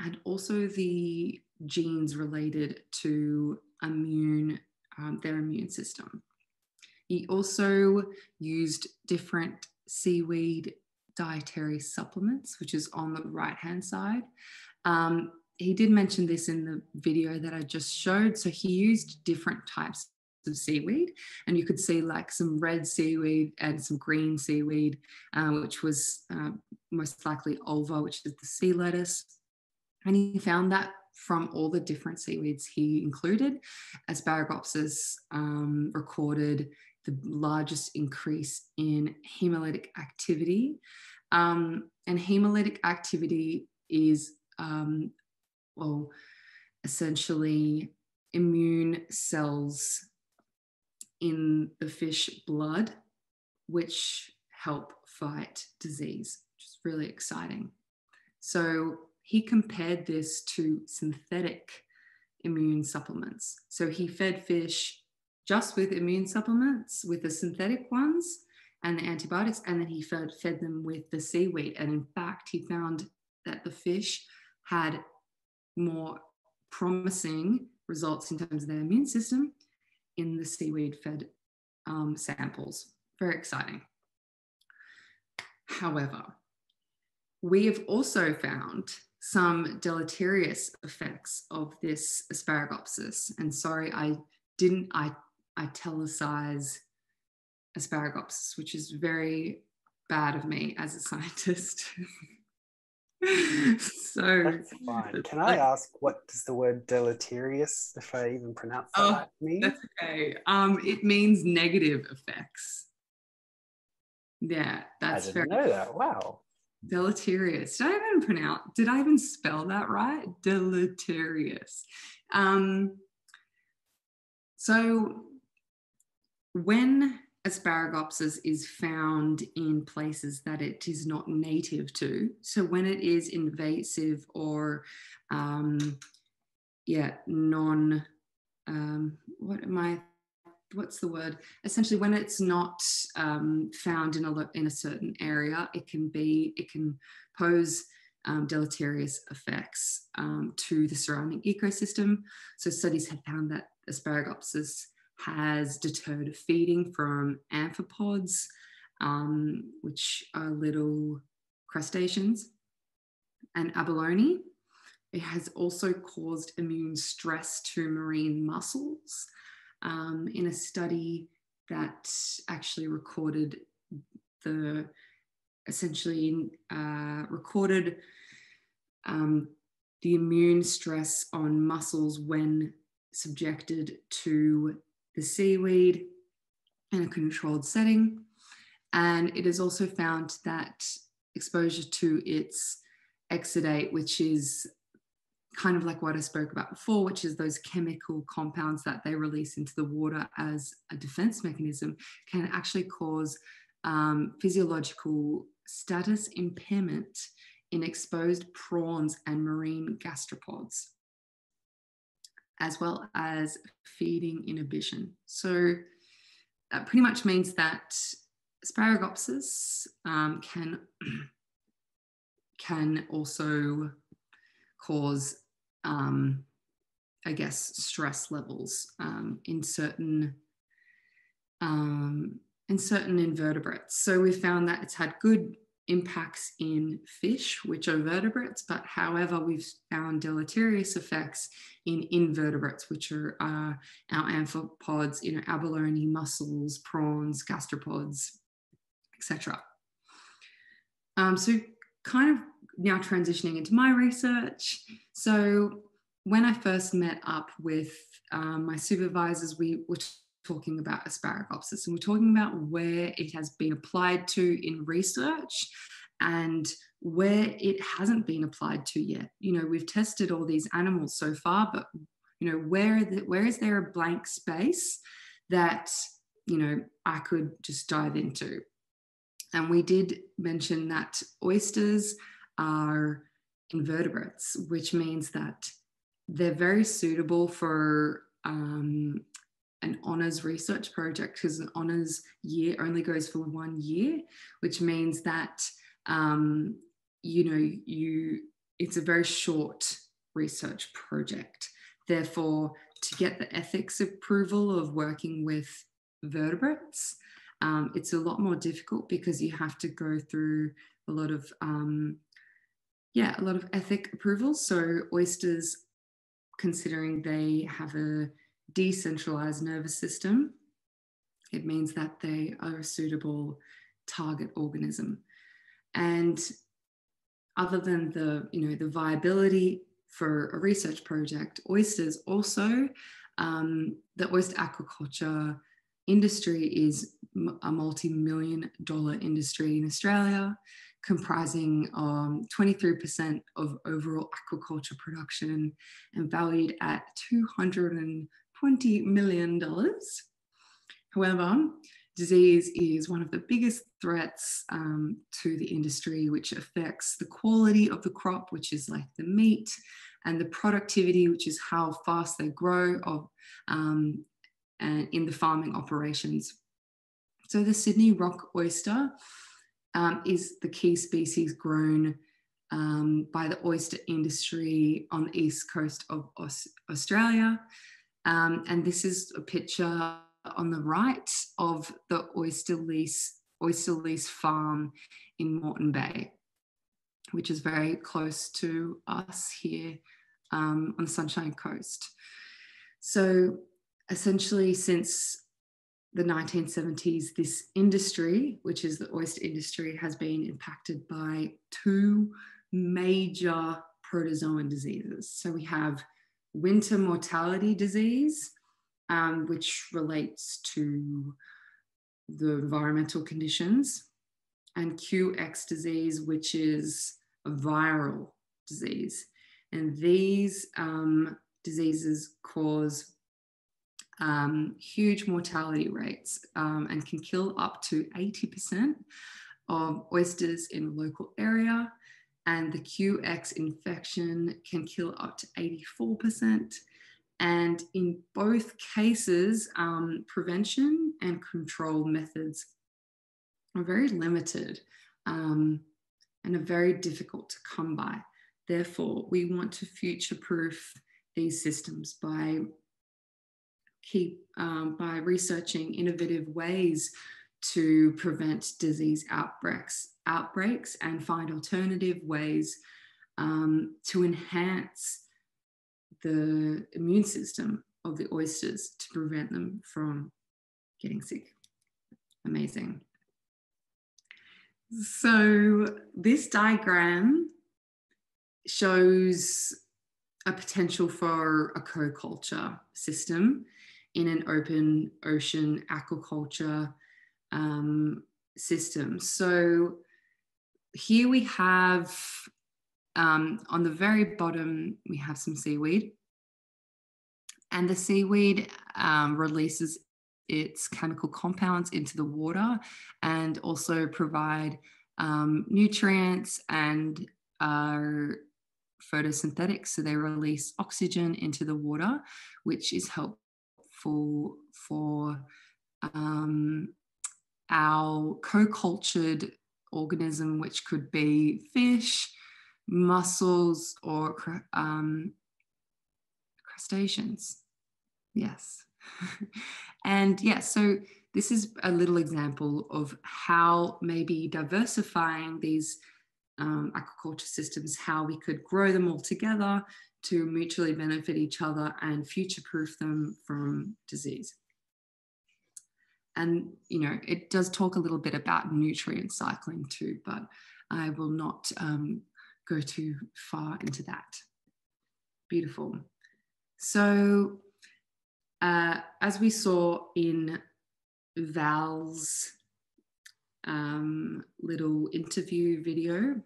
and also the genes related to immune um, their immune system. He also used different seaweed dietary supplements, which is on the right hand side. Um, he did mention this in the video that I just showed. So he used different types of seaweed, and you could see like some red seaweed and some green seaweed, uh, which was uh, most likely ulva, which is the sea lettuce. And he found that from all the different seaweeds he included, Asparagopsis um, recorded the largest increase in hemolytic activity. Um, and hemolytic activity is, um, well, essentially immune cells in the fish blood, which help fight disease, which is really exciting. So he compared this to synthetic immune supplements. So he fed fish just with immune supplements, with the synthetic ones and the antibiotics, and then he fed, fed them with the seaweed. And in fact, he found that the fish had more promising results in terms of their immune system in the seaweed fed um, samples. Very exciting. However, we have also found some deleterious effects of this asparagopsis. And sorry, I didn't, I, italicize asparagopsis, which is very bad of me as a scientist. so that's fine. Can I ask what does the word deleterious, if I even pronounce that, oh, mean? That's okay. Um, it means negative effects. Yeah, that's I didn't very, know that. Wow. Deleterious. Did I even pronounce? Did I even spell that right? Deleterious. Um, so when asparagopsis is found in places that it is not native to. So when it is invasive or, um, yeah, non, um, what am I, what's the word? Essentially, when it's not um, found in a, in a certain area, it can be, it can pose um, deleterious effects um, to the surrounding ecosystem. So studies have found that asparagopsis has deterred feeding from amphipods, um, which are little crustaceans, and abalone. It has also caused immune stress to marine mussels um, in a study that actually recorded the essentially uh, recorded um, the immune stress on mussels when subjected to the seaweed in a controlled setting. And it is also found that exposure to its exudate, which is kind of like what I spoke about before, which is those chemical compounds that they release into the water as a defense mechanism, can actually cause um, physiological status impairment in exposed prawns and marine gastropods as well as feeding inhibition. So that pretty much means that asparagopsis um, can, can also cause, um, I guess, stress levels um, in certain um, in certain invertebrates. So we found that it's had good impacts in fish, which are vertebrates, but however, we've found deleterious effects in invertebrates, which are uh, our amphipods, you know, abalone, mussels, prawns, gastropods, etc. Um, so kind of now transitioning into my research. So when I first met up with um, my supervisors, we were talking about asparagopsis and we're talking about where it has been applied to in research and where it hasn't been applied to yet. You know, we've tested all these animals so far, but you know, where the, where is there a blank space that you know I could just dive into? And we did mention that oysters are invertebrates, which means that they're very suitable for um, an honours research project because an honours year only goes for one year, which means that um, you know you it's a very short research project. Therefore, to get the ethics approval of working with vertebrates, um, it's a lot more difficult because you have to go through a lot of um, yeah a lot of ethic approvals. So oysters, considering they have a decentralized nervous system, it means that they are a suitable target organism. And other than the, you know, the viability for a research project, oysters also, um, the oyster aquaculture industry is a multi-million dollar industry in Australia, comprising um, 23% of overall aquaculture production and valued at 200 $20 million. However, disease is one of the biggest threats um, to the industry, which affects the quality of the crop, which is like the meat, and the productivity, which is how fast they grow of, um, and in the farming operations. So the Sydney rock oyster um, is the key species grown um, by the oyster industry on the east coast of Australia. Um, and this is a picture on the right of the oyster lease, oyster lease farm in Moreton Bay, which is very close to us here um, on the Sunshine Coast. So essentially since the 1970s, this industry, which is the oyster industry, has been impacted by two major protozoan diseases. So we have winter mortality disease, um, which relates to the environmental conditions, and QX disease, which is a viral disease. And these um, diseases cause um, huge mortality rates um, and can kill up to 80% of oysters in a local area and the QX infection can kill up to 84%. And in both cases, um, prevention and control methods are very limited um, and are very difficult to come by. Therefore, we want to future proof these systems by keep um, by researching innovative ways to prevent disease outbreaks, outbreaks and find alternative ways um, to enhance the immune system of the oysters to prevent them from getting sick. Amazing. So this diagram shows a potential for a co-culture system in an open ocean aquaculture um, systems. So here we have um, on the very bottom, we have some seaweed. And the seaweed um, releases its chemical compounds into the water and also provide um, nutrients and are photosynthetic. So they release oxygen into the water, which is helpful for um, our co-cultured organism, which could be fish, mussels, or um, crustaceans. Yes. and yeah, so this is a little example of how maybe diversifying these um, aquaculture systems, how we could grow them all together to mutually benefit each other and future proof them from disease. And, you know, it does talk a little bit about nutrient cycling too, but I will not um, go too far into that. Beautiful. So, uh, as we saw in Val's um, little interview video,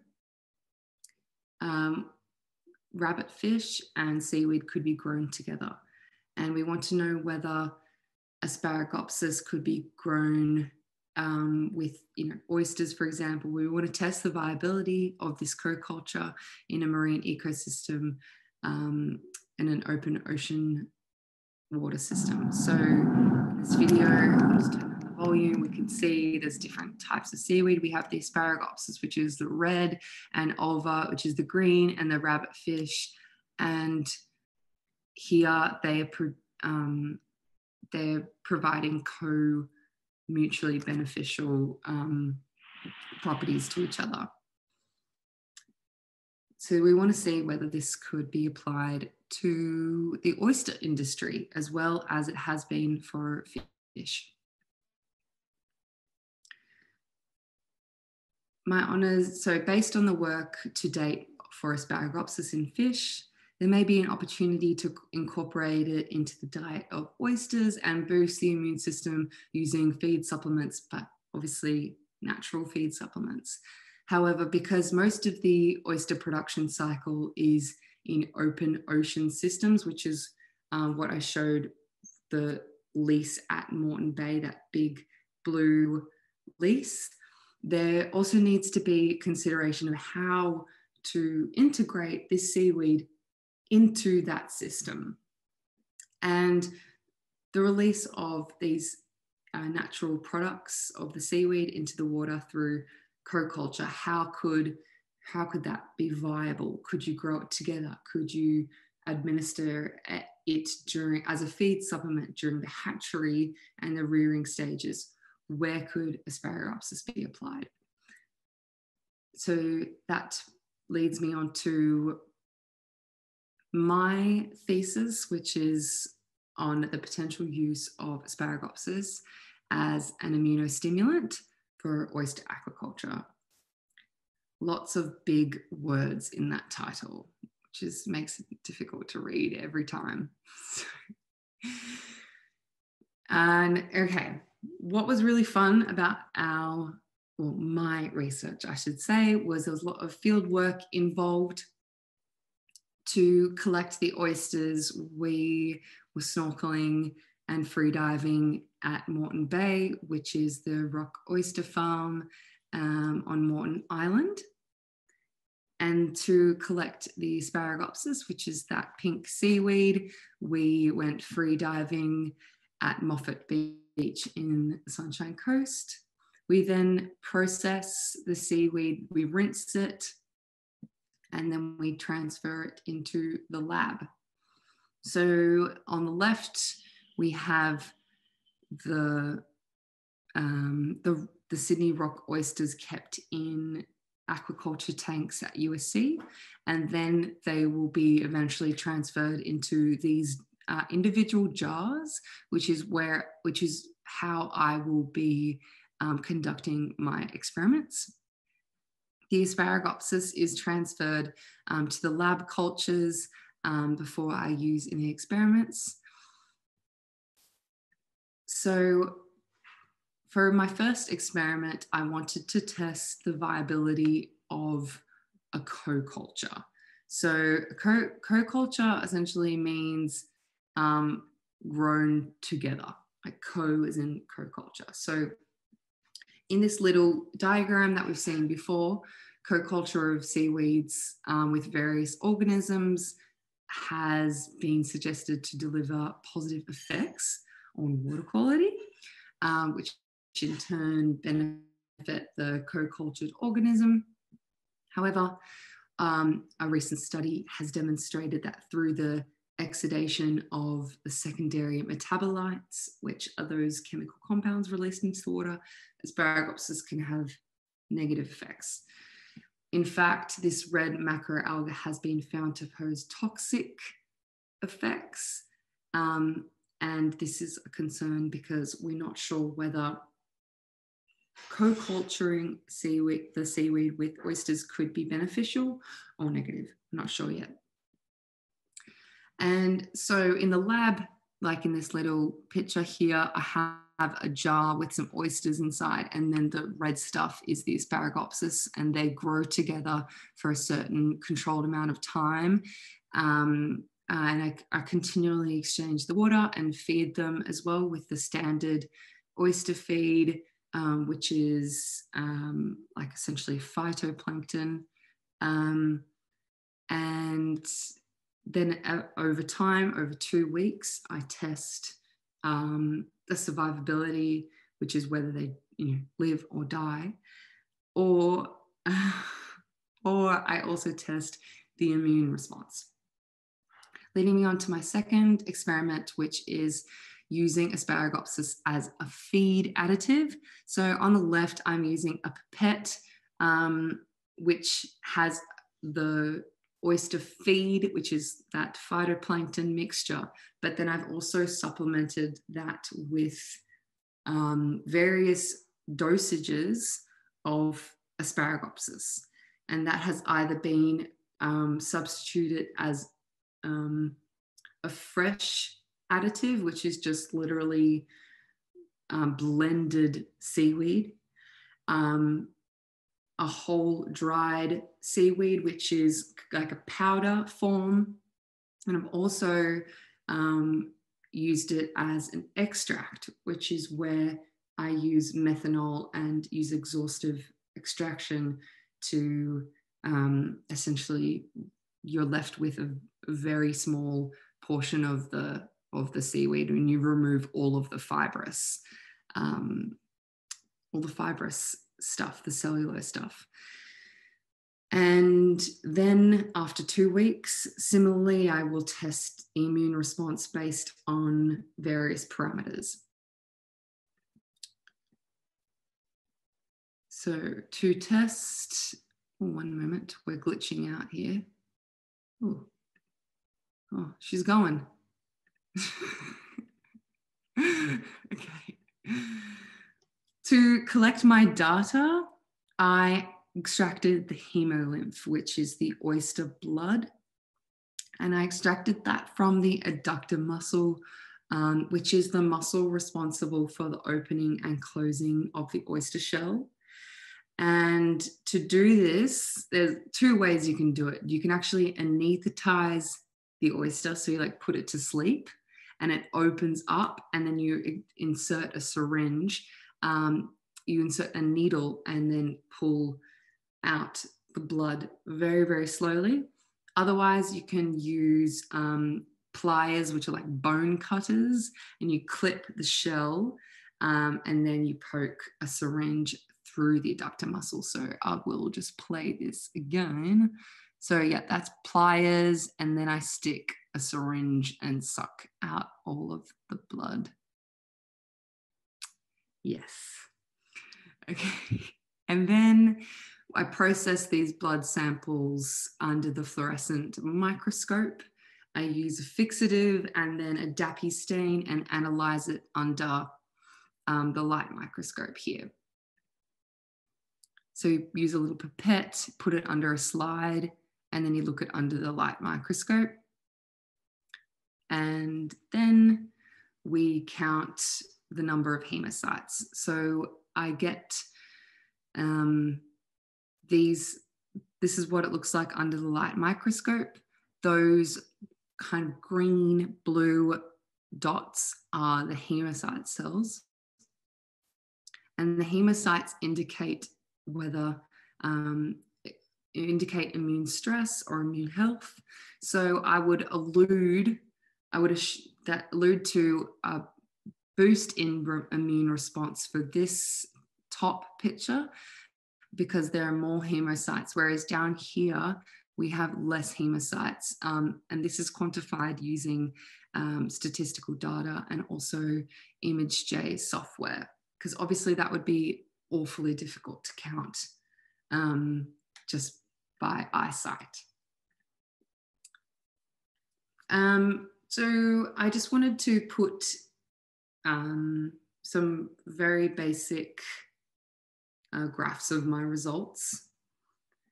um, rabbit fish and seaweed could be grown together. And we want to know whether Asparagopsis could be grown um, with you know oysters, for example. We want to test the viability of this co-culture in a marine ecosystem um, in an open ocean water system. So in this video, I'll just turn the volume, we can see there's different types of seaweed. We have the Asparagopsis, which is the red, and Ulva, which is the green, and the rabbit fish. And here they are um, they're providing co mutually beneficial um, properties to each other. So we want to see whether this could be applied to the oyster industry as well as it has been for fish. My honours, so based on the work to date for Asparagopsis in fish, there may be an opportunity to incorporate it into the diet of oysters and boost the immune system using feed supplements, but obviously natural feed supplements. However, because most of the oyster production cycle is in open ocean systems, which is um, what I showed the lease at Moreton Bay, that big blue lease, there also needs to be consideration of how to integrate this seaweed into that system. And the release of these uh, natural products of the seaweed into the water through co-culture, how could how could that be viable? Could you grow it together? Could you administer it during as a feed supplement during the hatchery and the rearing stages? Where could Asparagopsis be applied? So that leads me on to my thesis, which is on the potential use of Asparagopsis as an immunostimulant for oyster aquaculture. Lots of big words in that title, which is, makes it difficult to read every time. and okay, what was really fun about our, well, my research, I should say, was there was a lot of field work involved to collect the oysters, we were snorkeling and free diving at Moreton Bay, which is the rock oyster farm um, on Moreton Island. And to collect the Asparagopsis, which is that pink seaweed, we went free diving at Moffat Beach in Sunshine Coast. We then process the seaweed, we rinse it, and then we transfer it into the lab. So on the left, we have the, um, the, the Sydney rock oysters kept in aquaculture tanks at USC, and then they will be eventually transferred into these uh, individual jars, which is where, which is how I will be um, conducting my experiments the Asparagopsis is transferred um, to the lab cultures um, before I use in the experiments. So for my first experiment, I wanted to test the viability of a co-culture. So co-culture essentially means um, grown together, like co is in co-culture. So in this little diagram that we've seen before, co-culture of seaweeds um, with various organisms has been suggested to deliver positive effects on water quality, um, which in turn benefit the co-cultured organism. However, um, a recent study has demonstrated that through the exudation of the secondary metabolites, which are those chemical compounds released into the water, asparagopsis can have negative effects. In fact, this red macroalga has been found to pose toxic effects. Um, and this is a concern because we're not sure whether co-culturing seaweed, the seaweed with oysters could be beneficial or negative. I'm not sure yet. And so in the lab, like in this little picture here, I have a jar with some oysters inside, and then the red stuff is the asparagopsis, and they grow together for a certain controlled amount of time. Um, and I, I, continually exchange the water and feed them as well with the standard oyster feed, um, which is um, like essentially phytoplankton. Um, and then uh, over time, over two weeks, I test um, the survivability, which is whether they you know live or die, or uh, or I also test the immune response. Leading me on to my second experiment, which is using asparagopsis as a feed additive. So on the left, I'm using a pipette, um, which has the oyster feed, which is that phytoplankton mixture. But then I've also supplemented that with um, various dosages of asparagopsis. And that has either been um, substituted as um, a fresh additive, which is just literally um, blended seaweed, um, a whole dried seaweed, which is like a powder form. And I've also um, used it as an extract, which is where I use methanol and use exhaustive extraction to um, essentially you're left with a very small portion of the of the seaweed and you remove all of the fibrous um, all the fibrous stuff, the cellular stuff. And then after two weeks, similarly, I will test immune response based on various parameters. So to test, oh, one moment, we're glitching out here. Ooh. Oh, she's going. okay. To collect my data, I extracted the hemolymph, which is the oyster blood. And I extracted that from the adductor muscle, um, which is the muscle responsible for the opening and closing of the oyster shell. And to do this, there's two ways you can do it. You can actually anesthetize the oyster, so you like put it to sleep and it opens up, and then you insert a syringe um, you insert a needle and then pull out the blood very, very slowly. Otherwise, you can use um, pliers, which are like bone cutters, and you clip the shell um, and then you poke a syringe through the adductor muscle. So I will just play this again. So, yeah, that's pliers, and then I stick a syringe and suck out all of the blood. Yes. Okay. And then I process these blood samples under the fluorescent microscope. I use a fixative and then a DAPI stain and analyze it under um, the light microscope here. So you use a little pipette, put it under a slide, and then you look at under the light microscope. And then we count the number of hemocytes. So I get um, these, this is what it looks like under the light microscope. Those kind of green, blue dots are the hemocyte cells. And the hemocytes indicate whether um, indicate immune stress or immune health. So I would allude, I would that allude to a boost in immune response for this top picture because there are more hemocytes, whereas down here, we have less hemocytes. Um, and this is quantified using um, statistical data and also ImageJ software, because obviously that would be awfully difficult to count um, just by eyesight. Um, so I just wanted to put um, some very basic uh, graphs of my results.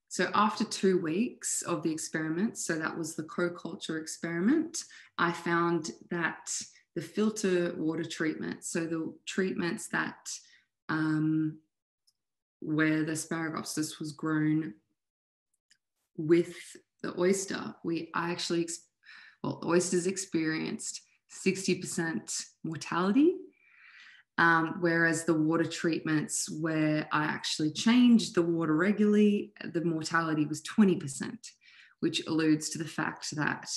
So after two weeks of the experiment, so that was the co-culture experiment, I found that the filter water treatment, so the treatments that um, where the Asparagopsis was grown with the oyster, we I actually, well, oysters experienced 60% mortality um, whereas the water treatments, where I actually changed the water regularly, the mortality was 20%, which alludes to the fact that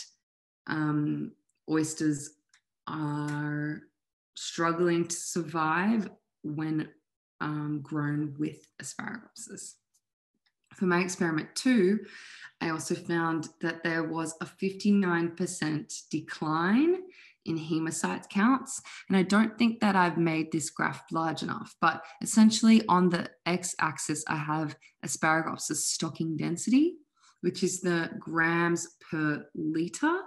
um, oysters are struggling to survive when um, grown with Asparagopsis. For my experiment two, I also found that there was a 59% decline in hemocyte counts. And I don't think that I've made this graph large enough, but essentially on the x-axis, I have Asparagopsis stocking density, which is the grams per liter.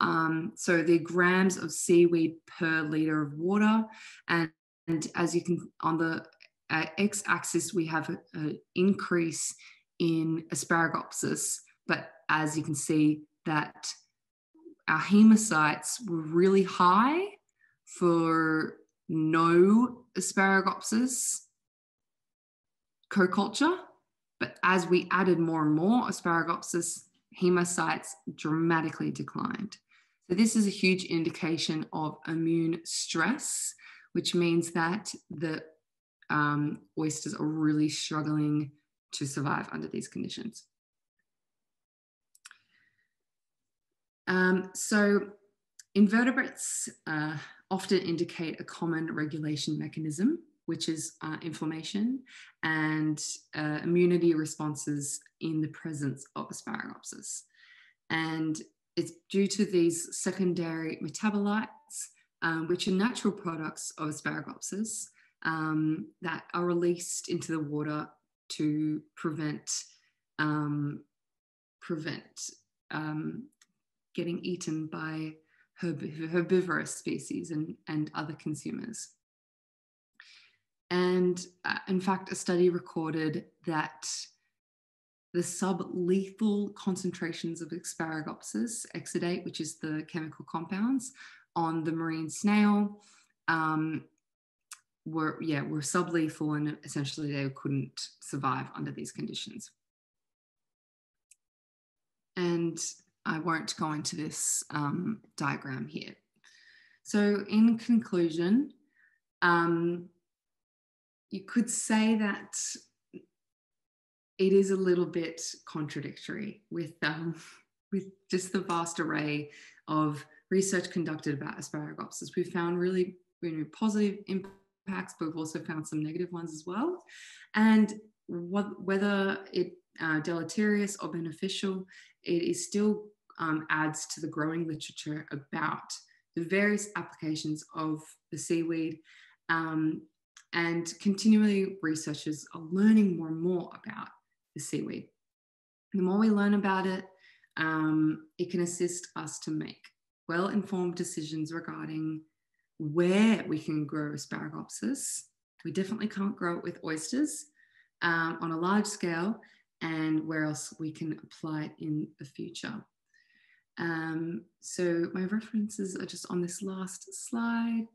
Um, so the grams of seaweed per liter of water. And, and as you can, on the uh, x-axis, we have an increase in Asparagopsis, but as you can see that our hemocytes were really high for no Asparagopsis co-culture, but as we added more and more Asparagopsis, hemocytes dramatically declined. So this is a huge indication of immune stress, which means that the um, oysters are really struggling to survive under these conditions. Um, so invertebrates uh, often indicate a common regulation mechanism, which is uh, inflammation and uh, immunity responses in the presence of Asparagopsis. And it's due to these secondary metabolites, um, which are natural products of Asparagopsis, um, that are released into the water to prevent um, prevent um, getting eaten by herb- herbivorous species and, and other consumers. And uh, in fact, a study recorded that the sublethal concentrations of Asparagopsis exudate, which is the chemical compounds on the marine snail, um, were yeah were sublethal and essentially they couldn't survive under these conditions. And I won't go into this um, diagram here. So in conclusion, um, you could say that it is a little bit contradictory with, um, with just the vast array of research conducted about Asparagopsis. We've found really you positive impacts, but we've also found some negative ones as well. And what, whether it uh, deleterious or beneficial, it is still um, adds to the growing literature about the various applications of the seaweed. Um, and continually, researchers are learning more and more about the seaweed. The more we learn about it, um, it can assist us to make well informed decisions regarding where we can grow Asparagopsis. We definitely can't grow it with oysters um, on a large scale, and where else we can apply it in the future. Um, so my references are just on this last slide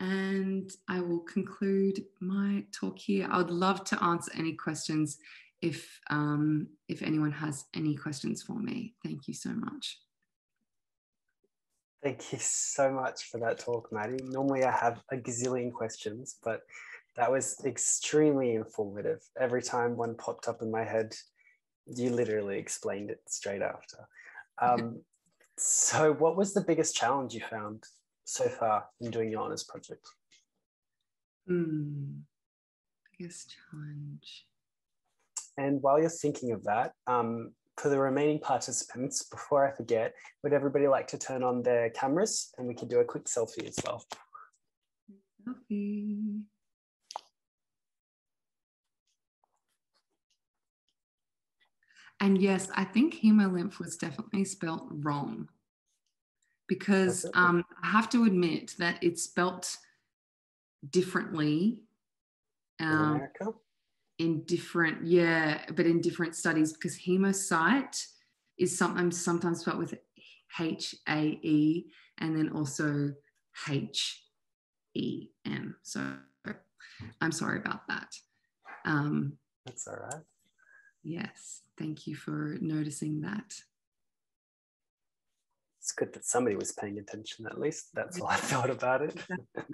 and I will conclude my talk here. I would love to answer any questions if, um, if anyone has any questions for me. Thank you so much. Thank you so much for that talk, Maddie. Normally I have a gazillion questions, but that was extremely informative. Every time one popped up in my head, you literally explained it straight after. Um, so, what was the biggest challenge you found so far in doing your honours project? Hmm, biggest challenge. And while you're thinking of that, um, for the remaining participants, before I forget, would everybody like to turn on their cameras and we can do a quick selfie as well? Selfie. And yes, I think hemolymph was definitely spelt wrong because um, I have to admit that it's spelt differently. Um, in America? In different, yeah, but in different studies because hemocyte is sometimes sometimes spelled with H A E and then also H E M. So I'm sorry about that. Um, That's all right. Yes, thank you for noticing that. It's good that somebody was paying attention at least. That's all I thought about it.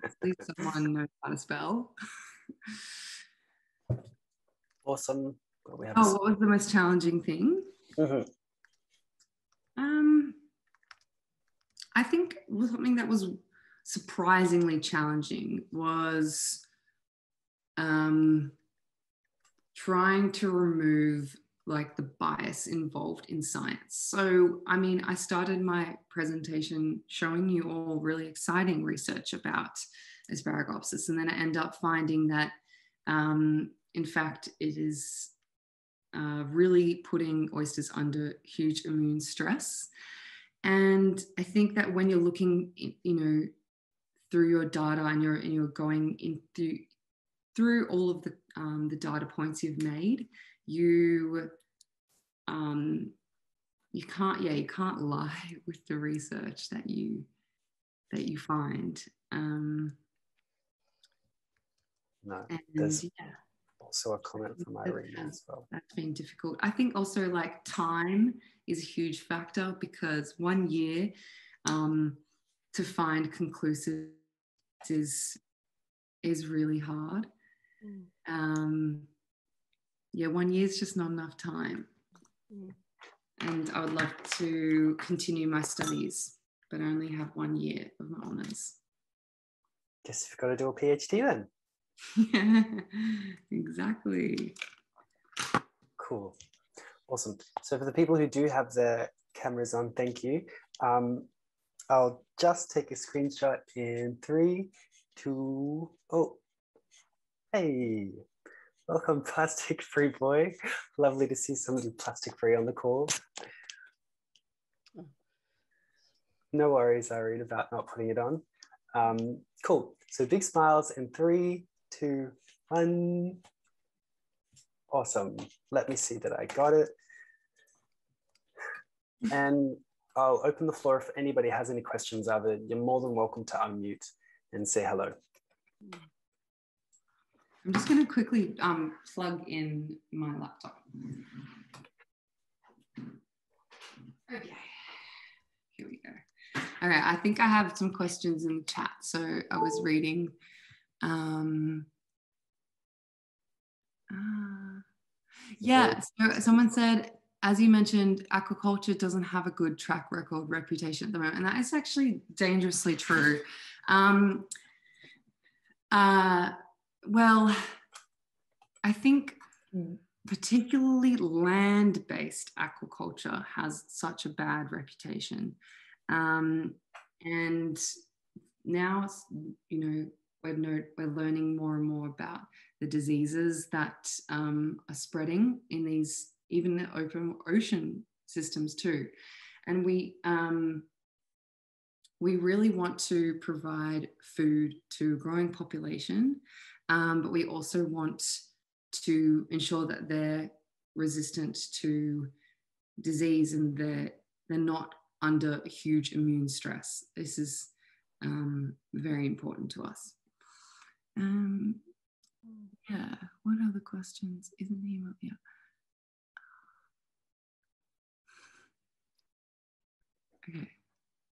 at least someone knows how to spell. Awesome. Well, we oh, what was the most challenging thing? Mm-hmm. Um, I think something that was surprisingly challenging was um, trying to remove like the bias involved in science. So, I mean, I started my presentation showing you all really exciting research about Asparagopsis, and then I end up finding that, um, in fact, it is uh, really putting oysters under huge immune stress. And I think that when you're looking, you know, through your data and you're and you're going into through all of the um, the data points you've made, you um, you can't yeah you can't lie with the research that you that you find. Um, no, and, there's yeah. also a comment from Irene as well. That's been difficult. I think also like time is a huge factor because one year um, to find conclusive is is really hard. Mm. Um, yeah, one year is just not enough time. Mm. And I would love to continue my studies, but I only have one year of my honours. Guess you've got to do a PhD then. yeah, exactly. Cool. Awesome. So for the people who do have their cameras on, thank you. Um, I'll just take a screenshot in three, two, oh, hey, welcome plastic free boy. Lovely to see somebody plastic free on the call. No worries, Irene, about not putting it on. Um, cool. So big smiles in three, two, one. Awesome. Let me see that I got it. And I'll open the floor if anybody has any questions it. You're more than welcome to unmute and say hello. I'm just going to quickly um, plug in my laptop. Okay, here we go. All right, I think I have some questions in the chat. So I was reading. Um, uh, yeah, so someone said as you mentioned, aquaculture doesn't have a good track record reputation at the moment, and that is actually dangerously true. Um, uh, well, I think particularly land-based aquaculture has such a bad reputation, um, and now you know we're, no, we're learning more and more about the diseases that um, are spreading in these even the open ocean systems too. And we um, we really want to provide food to a growing population, um, but we also want to ensure that they're resistant to disease and they're they're not under huge immune stress. This is um, very important to us. Um, yeah. What other questions? Isn't he? Yeah. Okay.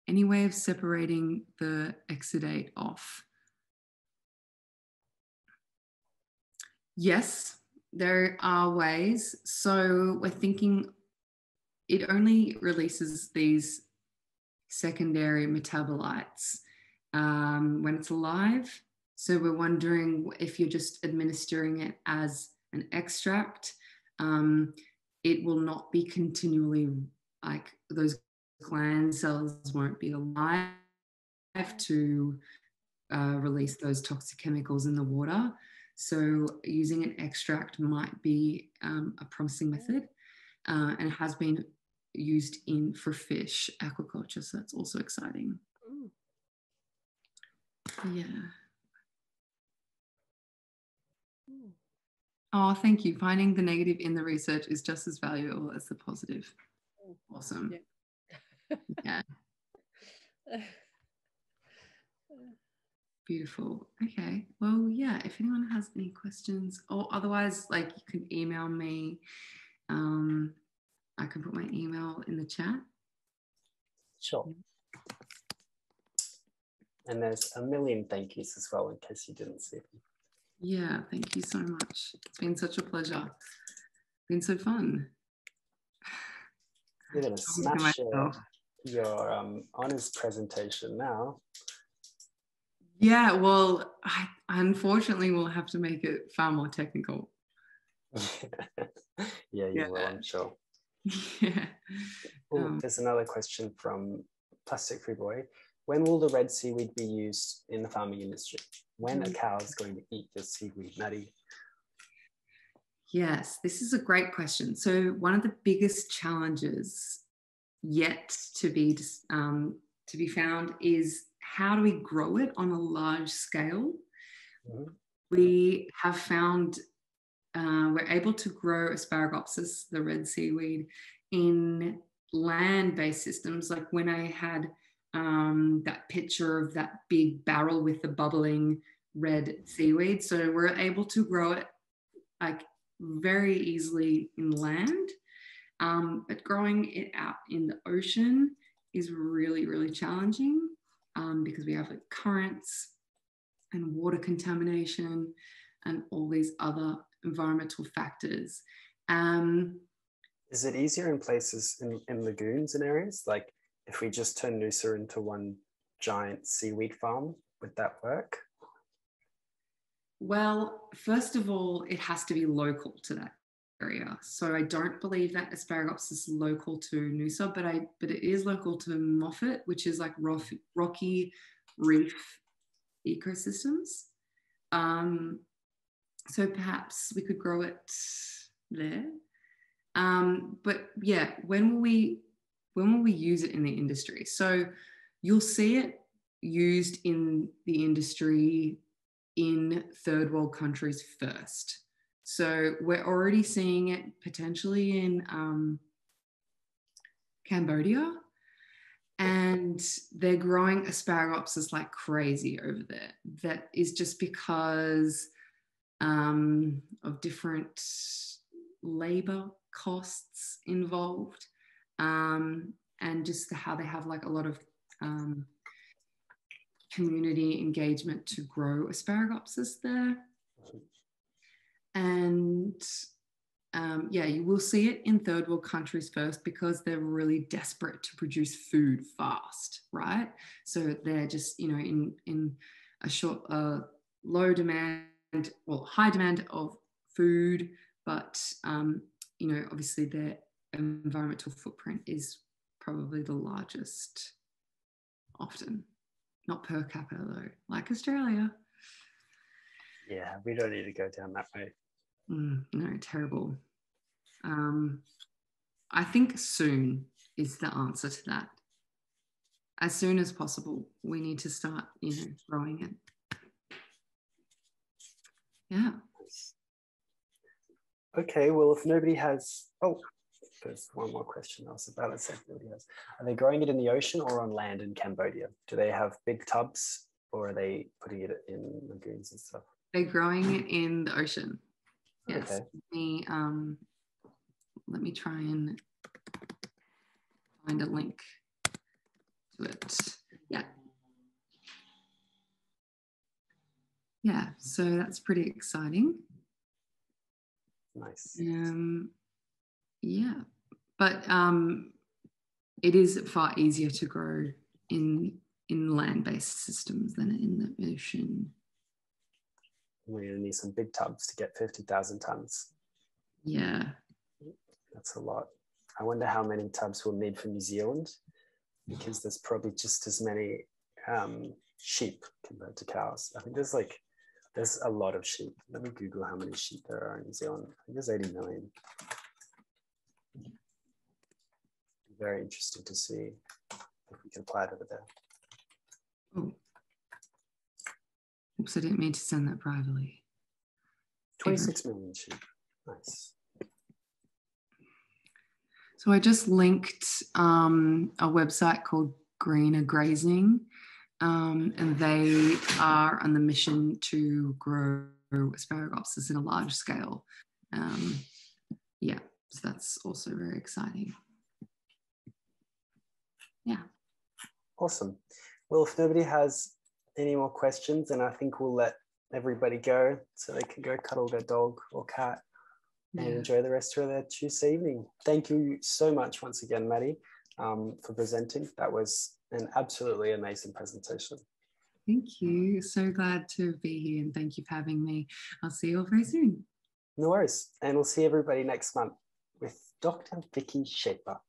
Any way of separating the exudate off? Yes, there are ways. So we're thinking it only releases these secondary metabolites um, when it's alive. So we're wondering if you're just administering it as an extract. Um, it will not be continually like those gland cells won't be alive to uh, release those toxic chemicals in the water. So using an extract might be um, a promising method uh, and has been used in for fish aquaculture. So that's also exciting. Yeah. Oh, thank you. Finding the negative in the research is just as valuable as the positive. Awesome. Yeah. yeah. Beautiful. Okay. Well, yeah, if anyone has any questions or otherwise, like you can email me. Um, I can put my email in the chat. Sure. And there's a million thank yous as well in case you didn't see them. Yeah, thank you so much. It's been such a pleasure. It's been so fun. You're to smash your, your um, honors presentation now. Yeah, well, I unfortunately will have to make it far more technical. yeah, you yeah. will, I'm sure. Yeah. Ooh, um, there's another question from Plastic Free Boy. When will the red seaweed be used in the farming industry? When are mm. cows going to eat the seaweed, Maddie? Yes, this is a great question. So, one of the biggest challenges yet to be um, to be found is how do we grow it on a large scale? Mm-hmm. We have found uh, we're able to grow asparagopsis, the red seaweed, in land-based systems. Like when I had um, that picture of that big barrel with the bubbling red seaweed, so we're able to grow it like very easily in land. Um, but growing it out in the ocean is really, really challenging um, because we have like currents and water contamination and all these other environmental factors. Um, is it easier in places in, in lagoons and areas? Like if we just turn Noosa into one giant seaweed farm, would that work? Well, first of all, it has to be local to that area. So I don't believe that Asparagopsis is local to Noosa, but I but it is local to Moffat, which is like rough, rocky reef ecosystems. Um, so perhaps we could grow it there. Um, but yeah, when will we when will we use it in the industry? So you'll see it used in the industry in third world countries first. So we're already seeing it potentially in um, Cambodia, and they're growing asparagopsis like crazy over there. That is just because um, of different labor costs involved, um, and just how they have like a lot of um, community engagement to grow asparagopsis there. And um, yeah, you will see it in third world countries first because they're really desperate to produce food fast, right? So they're just, you know, in, in a short, uh, low demand, well, high demand of food, but, um, you know, obviously their environmental footprint is probably the largest often, not per capita though, like Australia. Yeah, we don't need to go down that way. Mm, no, terrible. Um, I think soon is the answer to that. As soon as possible, we need to start, you know, growing it. Yeah. Okay, well, if nobody has, oh, there's one more question I was about to say. Nobody has. Are they growing it in the ocean or on land in Cambodia? Do they have big tubs or are they putting it in lagoons and stuff? They're growing it in the ocean. Yes. Okay. Let me um, let me try and find a link to it. Yeah. Yeah, so that's pretty exciting. Nice. Um, yeah, but um, it is far easier to grow in in land-based systems than in the ocean we're going to need some big tubs to get 50,000 tons. Yeah. That's a lot. I wonder how many tubs we'll need for New Zealand because there's probably just as many um, sheep compared to cows. I think there's like, there's a lot of sheep. Let me Google how many sheep there are in New Zealand. I think there's 80 million. Very interesting to see if we can apply it over there. Oh. Oops, I didn't mean to send that privately. 26 million sheep. Nice. So I just linked um, a website called Greener Grazing, um, and they are on the mission to grow asparagopsis in a large scale. Um, yeah, so that's also very exciting. Yeah. Awesome. Well, if nobody has any more questions, and I think we'll let everybody go so they can go cuddle their dog or cat and enjoy the rest of their Tuesday evening. Thank you so much once again, Maddie, um, for presenting. That was an absolutely amazing presentation. Thank you. So glad to be here and thank you for having me. I'll see you all very soon. No worries. And we'll see everybody next month with Dr. Vikki Schaffer.